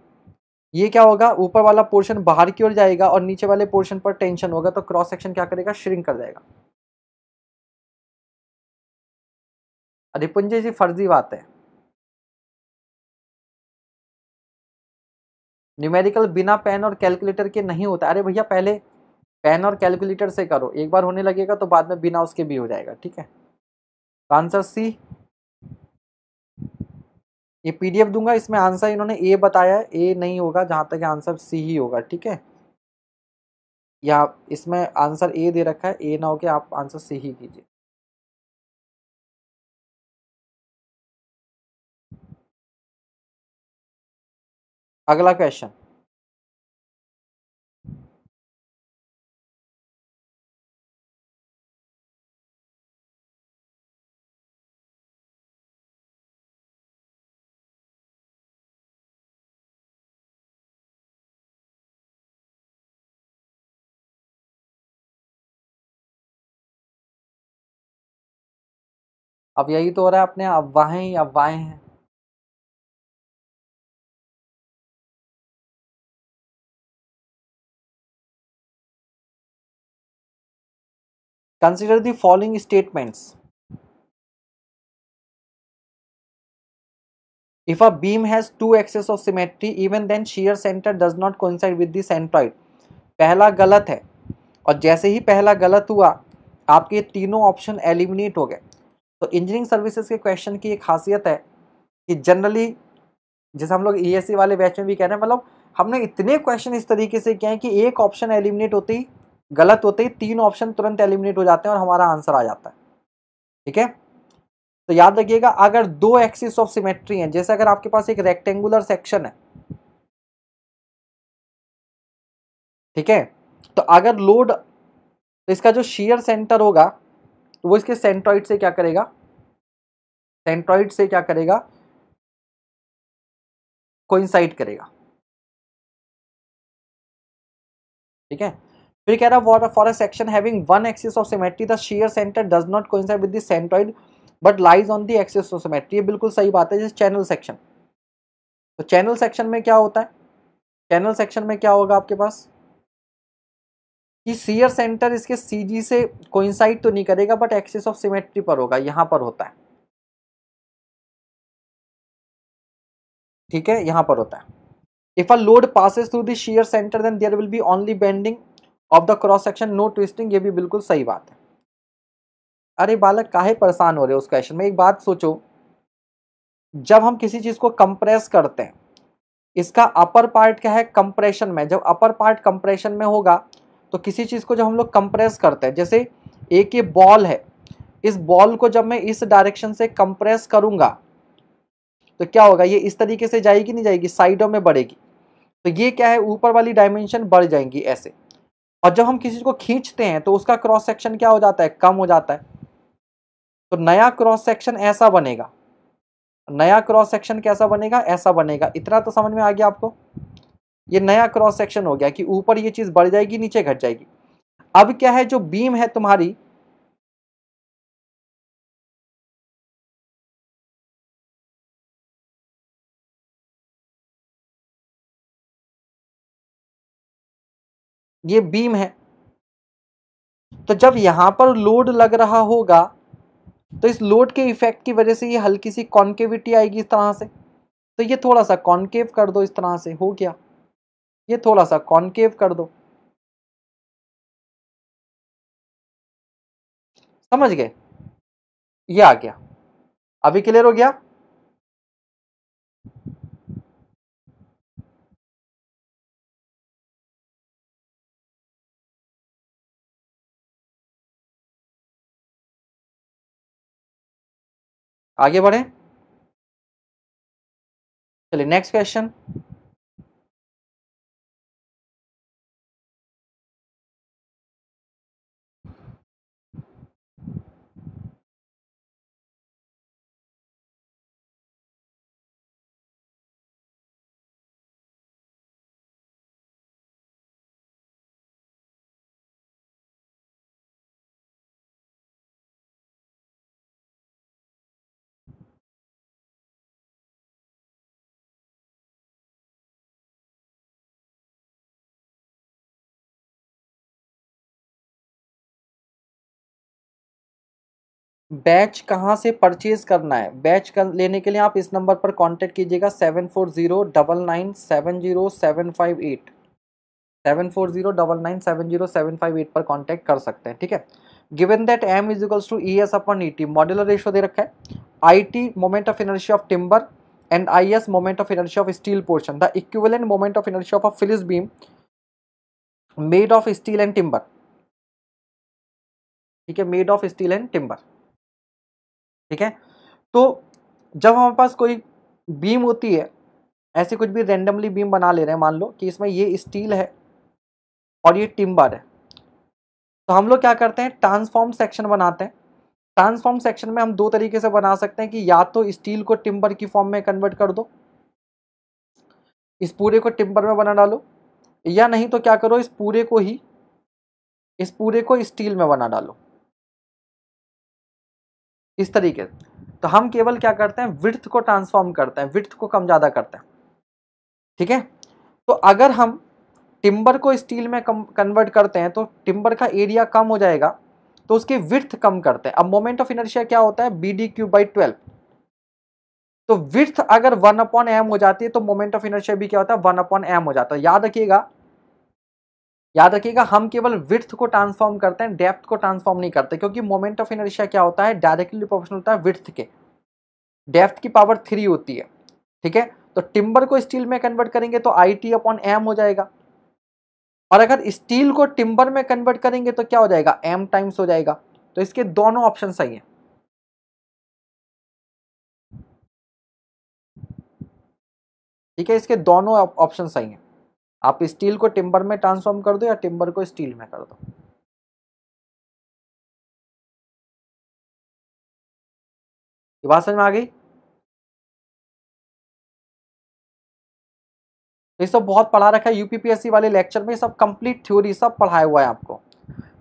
ये क्या होगा? ऊपर वाला पोर्शन बाहर की ओर जाएगा और नीचे वाले पोर्शन पर टेंशन होगा तो क्रॉस सेक्शन क्या करेगा? श्रिंक कर जाएगा रिपुंजे जी, फर्जी बात है। न्यूमेरिकल बिना पेन और कैलकुलेटर के नहीं होता। अरे भैया, पहले पेन और कैलकुलेटर से करो। एक बार होने लगेगा तो बाद में बिना उसके भी हो जाएगा, ठीक है? आंसर सी ये पीडीएफ दूँगा, इसमें आंसर इन्होंने ए बताया ए नहीं होगा, जहाँ तक आंसर सी ही होगा, ठीक है? या इसमें आंसर ए दे रखा है ए ना हो के आप आंसर सी ही कीजिए। अगला क्वेश्चन अब यही तो हो रहा है अपने अफवाहें ही अफवाहें हैं consider the following statements if a beam has two axes of symmetry even then shear center does not coincide with the centroid पहला गलत है और जैसे ही पहला गलत हुआ आपके तीनों ऑप्शन एलिमिनेट हो गए तो इंजीनियरिंग सर्विसेज़ के क्वेश्चन की एक खासियत है कि जनरली जैसे हम लोग ई e वाले बैच में भी कह रहे हैं मतलब हमने इतने क्वेश्चन इस तरीके से किए हैं कि एक ऑप्शन एलिमिनेट होते ही, गलत होते ही तीन ऑप्शन तुरंत एलिमिनेट हो जाते हैं और हमारा आंसर आ जाता है। ठीक है? तो याद रखिएगा, अगर दो एक्सिस ऑफ़ सिमेट्री हैं, जैसे अगर आपके पास एक रेक्टेंगुलर सेक्शन है, ठीक है? तो अगर लोड तो इसका जो शेयर सेंटर होगा तो वो इसके सेंट्रॉइड से क्या करेगा? सेंट्रॉइड से क्या करेगा? कोइंसाइड करेगा। ठीक है? फिर कह रहा है for a section having one axis of symmetry the shear centre does not coincide with the centroid but lies on the axis of symmetry ये बिल्कुल सही बात है, जैसे चैनल सेक्शन तो चैनल सेक्शन में क्या होता है? चैनल सेक्शन में क्या होगा आपके पास? कि सीयर सेंटर इसके सीजी से कोइंसाइड तो नहीं करेगा बट एक्सिस ऑफ़ सिमेट्री पर होगा, यहाँ पर होता है। ठीक है, यहाँ पर होता है। If a load passes through the shear centre then there will be only bending of the cross section no twisting ये भी बिल्कुल सही बात है। अरे बालक, काहे परेशान हो रहे हो उस क्वेश्चन में? एक बात सोचो। जब हम किसी चीज़ को कंप्रेस करते हैं, इसका अपर पार्ट क्या है? कंप्रेशन में। जब अपर पार्ट कंप्रेशन में होगा तो किसी चीज़ को जब हम लोग कंप्रेस करते हैं, जैसे एक ये बॉल है, इस बॉल को जब मैं इस डायरेक्शन से कंप्रेस करूँगा तो क्या होगा, ये इस तरीके से जाएगी नहीं जाएगी, साइडों में बढ़ेगी। तो ये क्या है, ऊपर वाली डायमेंशन बढ़ जाएँगी ऐसे। और जब हम किसी को खींचते हैं तो उसका क्रॉस सेक्शन क्या हो जाता है, कम हो जाता है। तो नया क्रॉस सेक्शन ऐसा बनेगा। नया क्रॉस सेक्शन कैसा बनेगा, ऐसा बनेगा। इतना तो समझ में आ गया आपको? ये नया क्रॉस सेक्शन हो गया कि ऊपर ये चीज़ बढ़ जाएगी, नीचे घट जाएगी। अब क्या है, जो बीम है तुम्हारी ये बीम है। तो जब यहाँ पर लोड लग रहा होगा तो इस लोड के इफ़ेक्ट की वजह से ये हल्की सी कॉन्केविटी आएगी इस तरह से। तो ये थोड़ा सा कॉन्केव कर दो इस तरह से, हो गया। ये थोड़ा सा कॉन्केव कर दो। समझ गए? ये आ गया। अभी क्लियर हो गया? आगे बढ़े। चलिए नेक्स्ट क्वेश्चन बैच कहाँ से परचेज करना है? बैच कर लेने के लिए आप इस नंबर पर कांटेक्ट कीजिएगा seven four zero double nine seven zero seven five eight seven four zero double nine seven zero seven five eight पर कांटेक्ट कर सकते हैं, ठीक है? Given that M is equals to E S upon E T modular ratio दे रखा है। I T moment of inertia of timber and I S moment of inertia of steel portion the equivalent moment of inertia of a flitched beam made of steel and timber ठीक है? Made of steel and timber ठीक है? तो जब हमारे पास कोई बीम होती है, ऐसे कुछ भी रेंडमली बीम बना ले रहे हैं, मान लो कि इसमें ये स्टील है और ये टिम्बर है तो हम लोग क्या करते हैं? ट्रांसफॉर्म सेक्शन बनाते हैं। ट्रांसफॉर्म सेक्शन में हम दो तरीके से बना सकते हैं कि या तो स्टील को टिम्बर की फॉर्म में कन्वर्ट कर दो, इस पूरे को टिम्बर में बना डालो, या नहीं तो क्या करो, इस पूरे को ही, इस पूरे को स्टील में बना डालो। इस तरीके तो हम केवल क्या करते हैं विर्थ को ट्रांसफॉर्म करते हैं विर्थ को कम ज़्यादा करते हैं। ठीक है? तो अगर हम टिम्बर को स्टील में कम कन्वर्ट करते हैं तो टिम्बर का एरिया कम हो जाएगा तो उसकी विर्थ कम करते हैं। अब मोमेंट ऑफ़ इनर्शिया क्या होता है? B D Q by twelve तो विर्थ अगर वन अपॉन एम हो जाती है तो मोमेंट ऑफ़ इनर्शिया भी क्या होता है? वन अपॉन एम हो जाता है। याद रखिएगा याद रखिएगा, हम केवल विर्थ को ट्रांसफॉर्म करते हैं डेप्थ को ट्रांसफॉर्म नहीं करते, क्योंकि मोमेंट ऑफ़ इनर्शिया क्या होता है? डायरेक्टली प्रोपोर्शनल होता है विर्थ के। डेप्थ की पावर थ्री होती है, ठीक है? तो टिम्बर को स्टील में कन्वर्ट करेंगे तो आई टी अपॉन एम हो जाएगा। और अगर स्टील को टिम्बर में कन्वर्ट करेंगे तो क्या हो जाएगा? एम टाइम्स हो जाएगा। तो इसके दोनों ऑप्शन सही हैं। ठीक है, इसके दोनों ऑप्शन सही हैं। आप स्टील को टिम्बर में ट्रांसफॉर्म कर दो या टिम्बर को स्टील में कर दो। बात समझ में आ गई। ये सब बहुत पढ़ा रखा है यूपीपीएससी वाले लेक्चर में सब कंप्लीट थ्योरी सब पढ़ाया हुआ है आपको।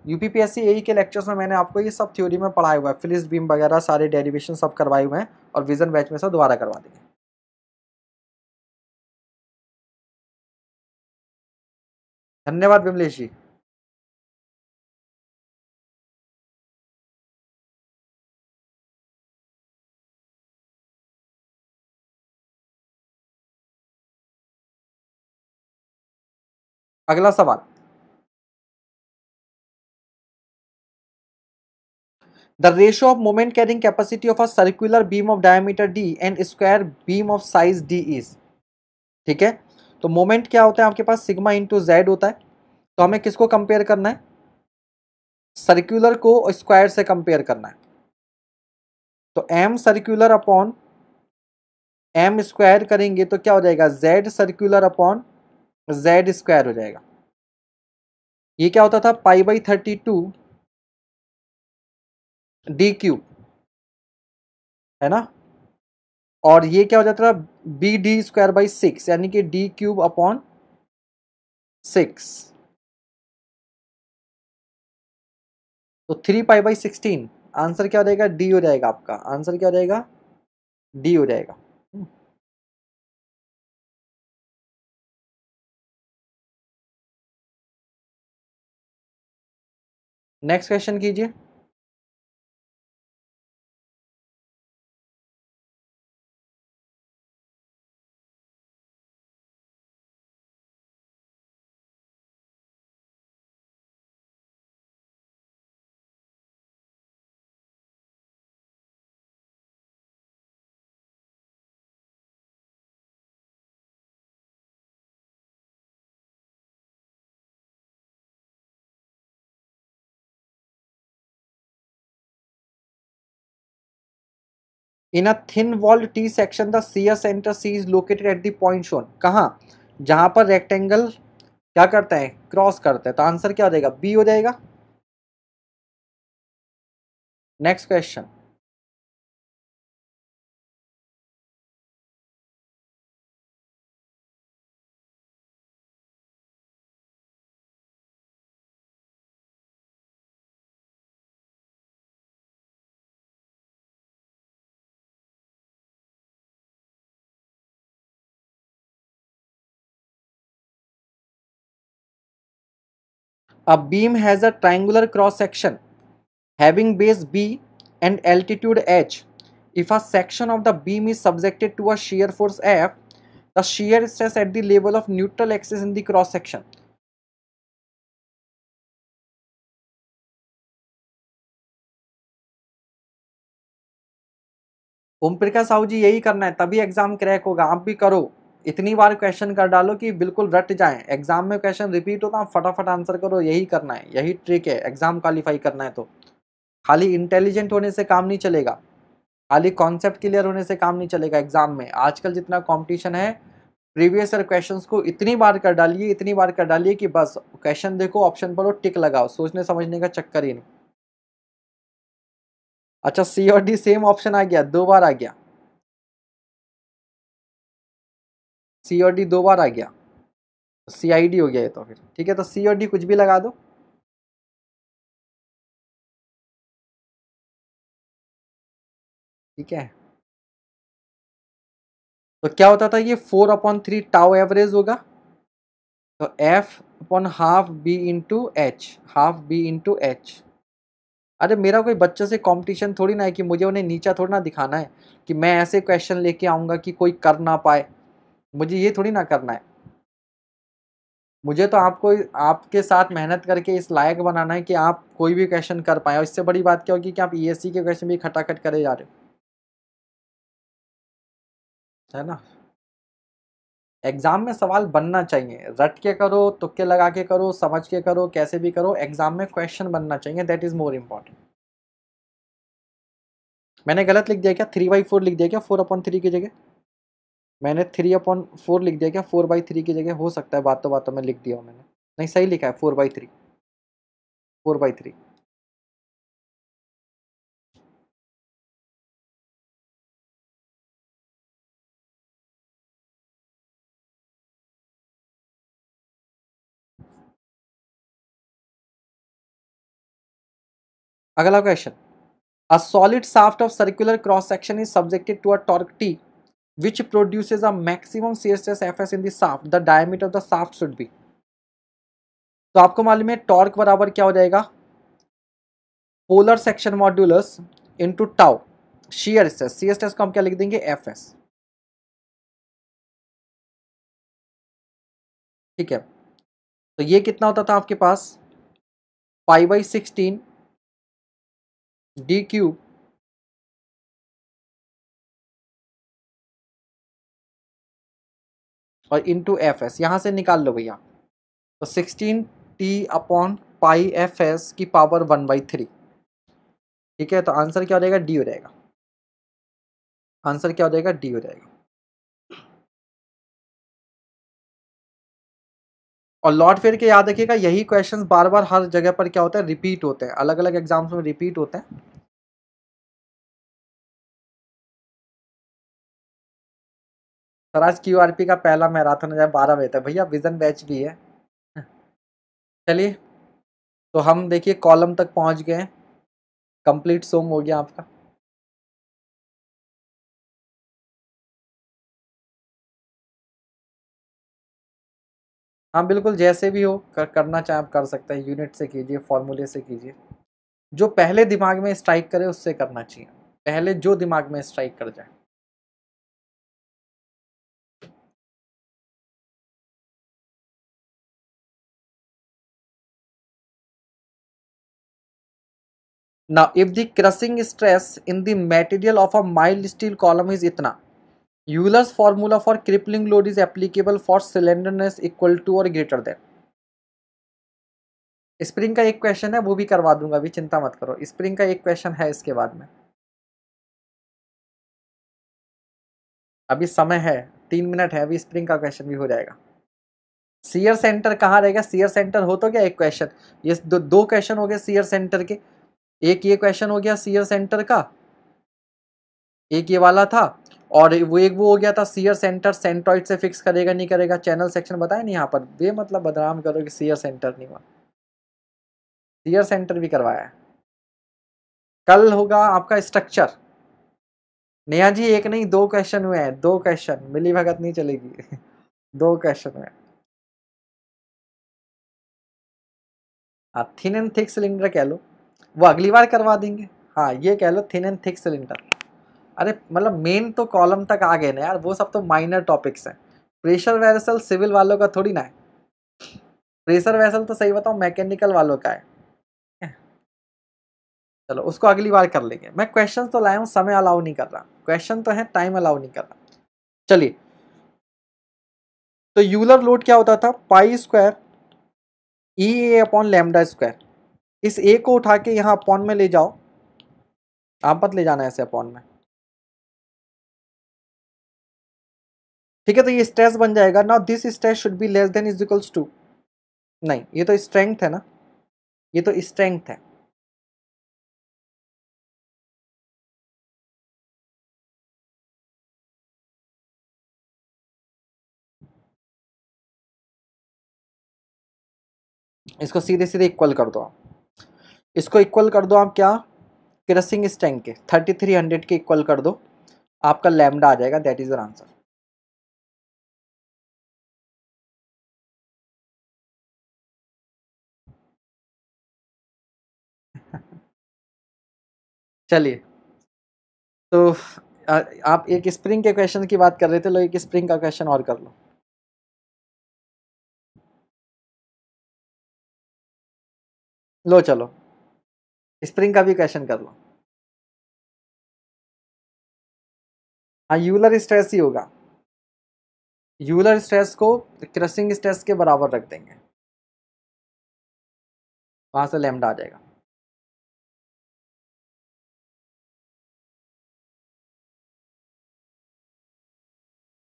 यूपीपीएससी यही के लेक्चर्स में मैंने आपको ये सब थ्योरी में पढ़ाया हुआ है। फिलिस बीम वगैरह सारे डेरिवेशन सब करवाए हुए हैं और विजन बैच में सब दोबारा करवा देंगे। धन्यवाद विमलेश जी। अगला सवाल। The ratio of moment carrying capacity of a circular beam of diameter D and square beam of size D is ठीक है? तो मोमेंट क्या होता है? आपके पास सिग्मा इंटू जेड होता है। तो हमें किसको कंपेयर करना है? सर्कुलर को स्क्वायर से कंपेयर करना है। तो M circular upon M square करेंगे तो क्या हो जाएगा? Z circular upon Z square हो जाएगा। ये क्या होता था? Pi by thirty two D cube है ना? और ये क्या हो जाता था B D square by six यानी कि डी क्यूब अपॉन सिक्स तो three pi by sixteen answer क्या हो जाएगा? डी हो जाएगा आपका। आंसर क्या हो जाएगा? डी हो जाएगा। नेक्स्ट क्वेश्चन कीजिए। In a thin walled T section the S centre C is located at the point shown कहाँ? जहाँ पर रेक्टेंगल क्या करता है? क्रॉस करता है। तो आंसर क्या हो जाएगा? बी हो जाएगा। Next question A beam has a triangular cross section having base B and altitude h if a section of the beam is subjected to a shear force f the shear stress at the level of neutral axis in the cross section Om Prakash Sahu ji यही करना है तभी एग्ज़ाम क्रैक होगा आप भी करो इतनी बार क्वेश्चन कर डालो कि बिल्कुल रट जाए। एग्ज़ाम में क्वेश्चन रिपीट होता है फटाफट आंसर करो, यही करना है, यही ट्रिक है। एग्ज़ाम क्वालिफाई करना है तो। खाली इंटेलिजेंट होने से काम नहीं चलेगा। खाली कॉन्सेप्ट क्लियर होने से काम नहीं चलेगा एग्ज़ाम में। आजकल जितना कॉम्पिटिशन है प्रीवियस ईयर क्वेश्चन को इतनी बार कर डालिए, इतनी बार कर डालिए कि बस क्वेश्चन देखो ऑप्शन पर टिक लगाओ। सोचने समझने का चक्कर ही नहीं। अच्छा सी और डी सेम ऑप्शन आ गया, दो बार आ गया। सी और डी दो बार आ गया। सी आई डी हो गया ये तो फिर। ठीक है तो सी और डी कुछ भी लगा दो। ठीक है। तो क्या होता था ये four upon three tau average होगा। तो F upon half B into H half B into H अरे मेरा कोई बच्चों से कंपटीशन थोड़ी ना है कि मुझे उन्हें नीचा थोड़ा ना दिखाना है कि मैं ऐसे क्वेश्चन लेके आऊँगा कि कोई कर ना पाए। मुझे ये थोड़ी ना करना है। मुझे तो आपको आपके साथ मेहनत करके इस लायक बनाना है कि आप कोई भी क्वेश्चन कर पाए, और इससे बड़ी बात क्या होगी कि आप ई e के क्वेश्चन भी खटाखट करे जा रहे हो। है ना? एग्ज़ाम में सवाल बनना चाहिए। रट के करो, तुक्के लगा के करो, समझ के करो, कैसे भी करो एग्ज़ाम में क्वेश्चन बनना चाहिए। दैट इज़ मोर इंपॉर्टेंट मैंने गलत लिख दिया क्या? थ्री बाई फोर लिख दिया क्या? फोर अपॉन थ्री की जगह? मैंने थ्री अपॉन फोर लिख दिया। क्या फोर बाई थ्री की जगह हो सकता है? बातों बातों में लिख दिया मैंने। नहीं, सही लिखा है four by three four by three अगला question a solid shaft of circular cross section is subjected to a torque T which produces a maximum shear stress fs in the shaft. The diameter of the shaft should be. तो आपको मालूम है टॉर्क बराबर क्या हो जाएगा? Polar section modulus into tau shear stress shear stress को हम क्या लिख देंगे? एफ़ एस ठीक है। तो ये कितना होता था आपके पास? Five by sixteen D cube और इंटू एफ़ एस यहाँ से निकाल लो भैया। तो sixteen T upon pi F S की पावर वन बाई थ्री ठीक है? तो आंसर क्या हो जाएगा? डी हो जाएगा। आंसर क्या हो जाएगा? डी हो जाएगा। और लॉर्ड फेयर के याद रखिएगा, यही क्वेश्चंस बार बार हर जगह पर क्या होता है? रिपीट होते हैं। अलग अलग एग्ज़ाम्स में रिपीट होते हैं। सर आज क्यू आर पी का पहला मैराथन हो जाए बारह बजे तक। भैया विजन बैच भी है। चलिए तो हम देखिए कॉलम तक पहुँच गए कंप्लीट सोम हो गया आपका। हाँ बिल्कुल जैसे भी हो कर, करना चाहे आप कर सकते हैं। यूनिट से कीजिए फॉर्मूले से कीजिए। जो पहले दिमाग में स्ट्राइक करे उससे करना चाहिए। पहले जो दिमाग में स्ट्राइक कर जाए। Now, if the crushing stress in the material of a mild steel column is itna, Euler's formula for crippling load is applicable for slenderness equal to or greater than. Spring का एक क्वेश्चन है वो भी करवा दूँगा अभी चिंता मत करो स्प्रिंग का एक क्वेश्चन है इसके बाद में अभी समय है तीन मिनट है अभी स्प्रिंग का क्वेश्चन भी हो जाएगा सीयर सेंटर कहाँ रहेगा सीयर सेंटर हो तो क्या एक क्वेश्चन ये दो, दो क्वेश्चन हो गए सीयर सेंटर के एक ये क्वेश्चन हो गया सीयर सेंटर का, एक ये वाला था, और वो एक वो हो गया था सीयर सेंटर सेंट्रॉइड से फिक्स करेगा, नहीं करेगा चैनल सेक्शन बताया नहीं यहाँ पर। वे मतलब बदनाम करो कि सीयर सेंटर नहीं हुआ। सीयर सेंटर भी करवाया कल होगा आपका स्ट्रक्चर नेहा जी, एक नहीं, दो क्वेश्चन हुए हैं, दो क्वेश्चन मिली भगत नहीं चलेगी। दो क्वेश्चन हुए थिन एंड थिक सिलेंडर कह लो। वो अगली बार करवा देंगे। हाँ ये कह लो थिन एंड थिक सिलेंडर अरे मतलब मेन तो कॉलम तक आ गए ना यार, वो सब तो माइनर टॉपिक्स हैं। प्रेशर वेसल सिविल वालों का थोड़ी ना है। प्रेशर वेसल तो सही बताऊँ मैकेनिकल वालों का है। चलो, उसको अगली बार कर लेंगे। मैं क्वेश्चन तो लाया हूँ, समय अलाउ नहीं कर रहा। क्वेश्चन तो है टाइम अलाउ नहीं कर रहा। चलिए। तो यूलर लोड क्या होता था? Pi square E A upon lambda square इस ए को उठा के यहाँ अपॉन में ले जाओ। आप मत ले जाना ऐसे अपॉन में। ठीक है तो ये स्ट्रेस बन जाएगा। ना this stress should be less than is equals to नहीं, ये तो स्ट्रेंथ है ना? ये तो स्ट्रेंथ है। इसको सीधे सीधे इक्वल कर दो आप। इसको इक्वल कर दो आप क्या? क्रसिंग स्टैंक के थर्टी थ्री हंड्रेड के इक्वल कर दो। आपका लैमडा आ जाएगा दैट इज़ द आंसर चलिए। तो आप एक स्प्रिंग के क्वेश्चन की बात कर रहे थे, लो एक स्प्रिंग का क्वेश्चन और कर लो। लो चलो। स्प्रिंग का भी क्वेश्चन कर लो। हाँ यूलर स्ट्रेस ही होगा। यूलर स्ट्रेस को क्रशिंग स्ट्रेस के बराबर रख देंगे। वहाँ से लेमडा आ जाएगा।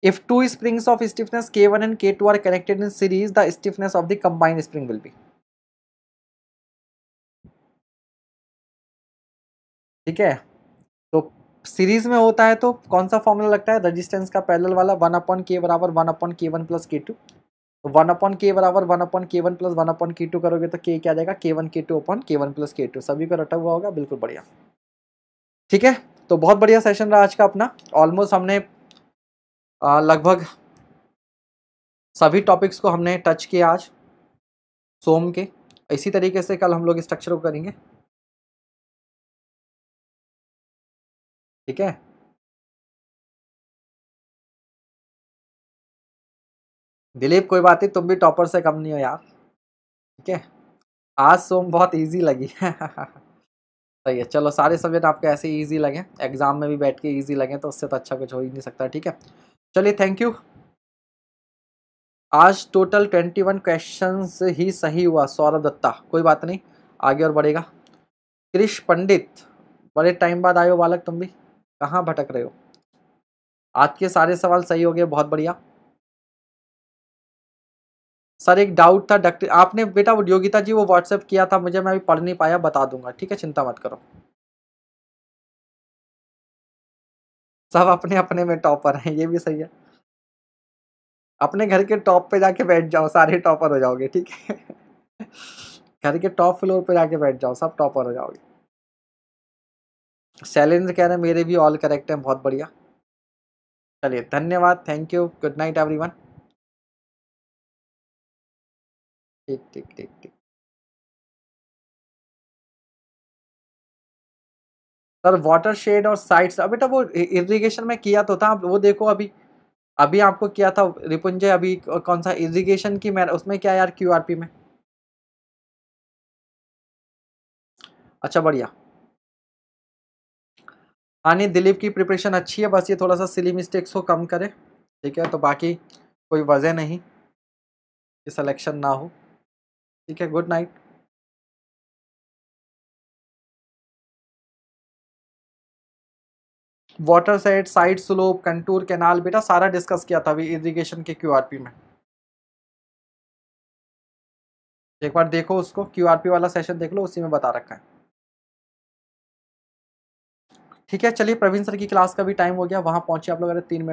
If two springs of stiffness K one and K two are connected in series the stiffness of the combined spring will be ठीक है? तो सीरीज़ में होता है तो कौन सा फॉर्मूला लगता है? रजिस्टेंस का पैरेलल वाला वन अपॉन के बराबर one upon K one plus K two तो वन अपॉन के बराबर one upon K one plus one upon K two करोगे तो के क्या जाएगा? K one K two upon K one plus K two सभी को रटा हुआ होगा? बिल्कुल बढ़िया। ठीक है? तो बहुत बढ़िया सेशन रहा आज का अपना। ऑलमोस्ट हमने लगभग सभी टॉपिक्स को हमने टच किया आज। सोम के। इसी तरीके से कल हम लोग स्ट्रक्चर को करेंगे। ठीक है? दिलीप, कोई बात नहीं, तुम भी टॉपर से कम नहीं हो यार। ठीक है? आज सोम बहुत इजी लगी। सही है, चलो सारे सब्जेक्ट आपके ऐसे इजी लगे। एग्ज़ाम में भी बैठ के इजी लगे तो उससे तो अच्छा कुछ हो ही नहीं सकता, ठीक है? चलिए थैंक यू आज टोटल ट्वेंटी वन क्वेश्चन ही सही हुआ, सौरभ दत्ता। कोई बात नहीं, आगे और बढ़ेगा। कृष पंडित बड़े टाइम बाद आयो बालक तुम भी। कहाँ भटक रहे हो? आज के सारे सवाल सही हो गए, बहुत बढ़िया। सर, एक डाउट था डॉक्टर आपने, बेटा, वो योगिता जी, वो व्हाट्सएप किया था, मुझे मैं अभी पढ़ नहीं पाया, बता दूँगा, ठीक है, चिंता मत करो। सब अपने अपने में टॉपर हैं, ये भी सही है। अपने घर के टॉप पे जाके बैठ जाओ, सारे टॉपर हो जाओगे, ठीक है। घर के टॉप फ्लोर पे जाके बैठ जाओ, सब टॉपर हो जाओगे। शैलेंद्र कह रहे हैं, मेरे भी ऑल करेक्ट हैं, बहुत बढ़िया। चलिए, धन्यवाद thank you good night everyone ठीक ठीक ठीक ठीक। सर वाटर शेड और साइड्स बेटा वो इरिगेशन में किया तो था वो देखो अभी अभी आपको किया था, रिपुंजय, अभी कौन सा इरिगेशन की मैं उसमें क्या यार क्यूआरपी में? अच्छा बढ़िया। हाँ दिलीप की प्रिपरेशन अच्छी है, बस ये थोड़ा सा सिली मिस्टेक्स को कम करे, ठीक है? तो बाकी कोई वजह नहीं कि सिलेक्शन ना हो, ठीक है? Good night watershed side slope contour canal बेटा सारा डिस्कस किया था अभी इरिगेशन के क्यूआरपी में। एक बार देखो उसको क्यूआरपी वाला सेशन देख लो, उसी में बता रखा है। ठीक है, चलिए प्रवीण सर की क्लास का भी टाइम हो गया, वहाँ पहुँचे आप लोग, अगर तीन मिनट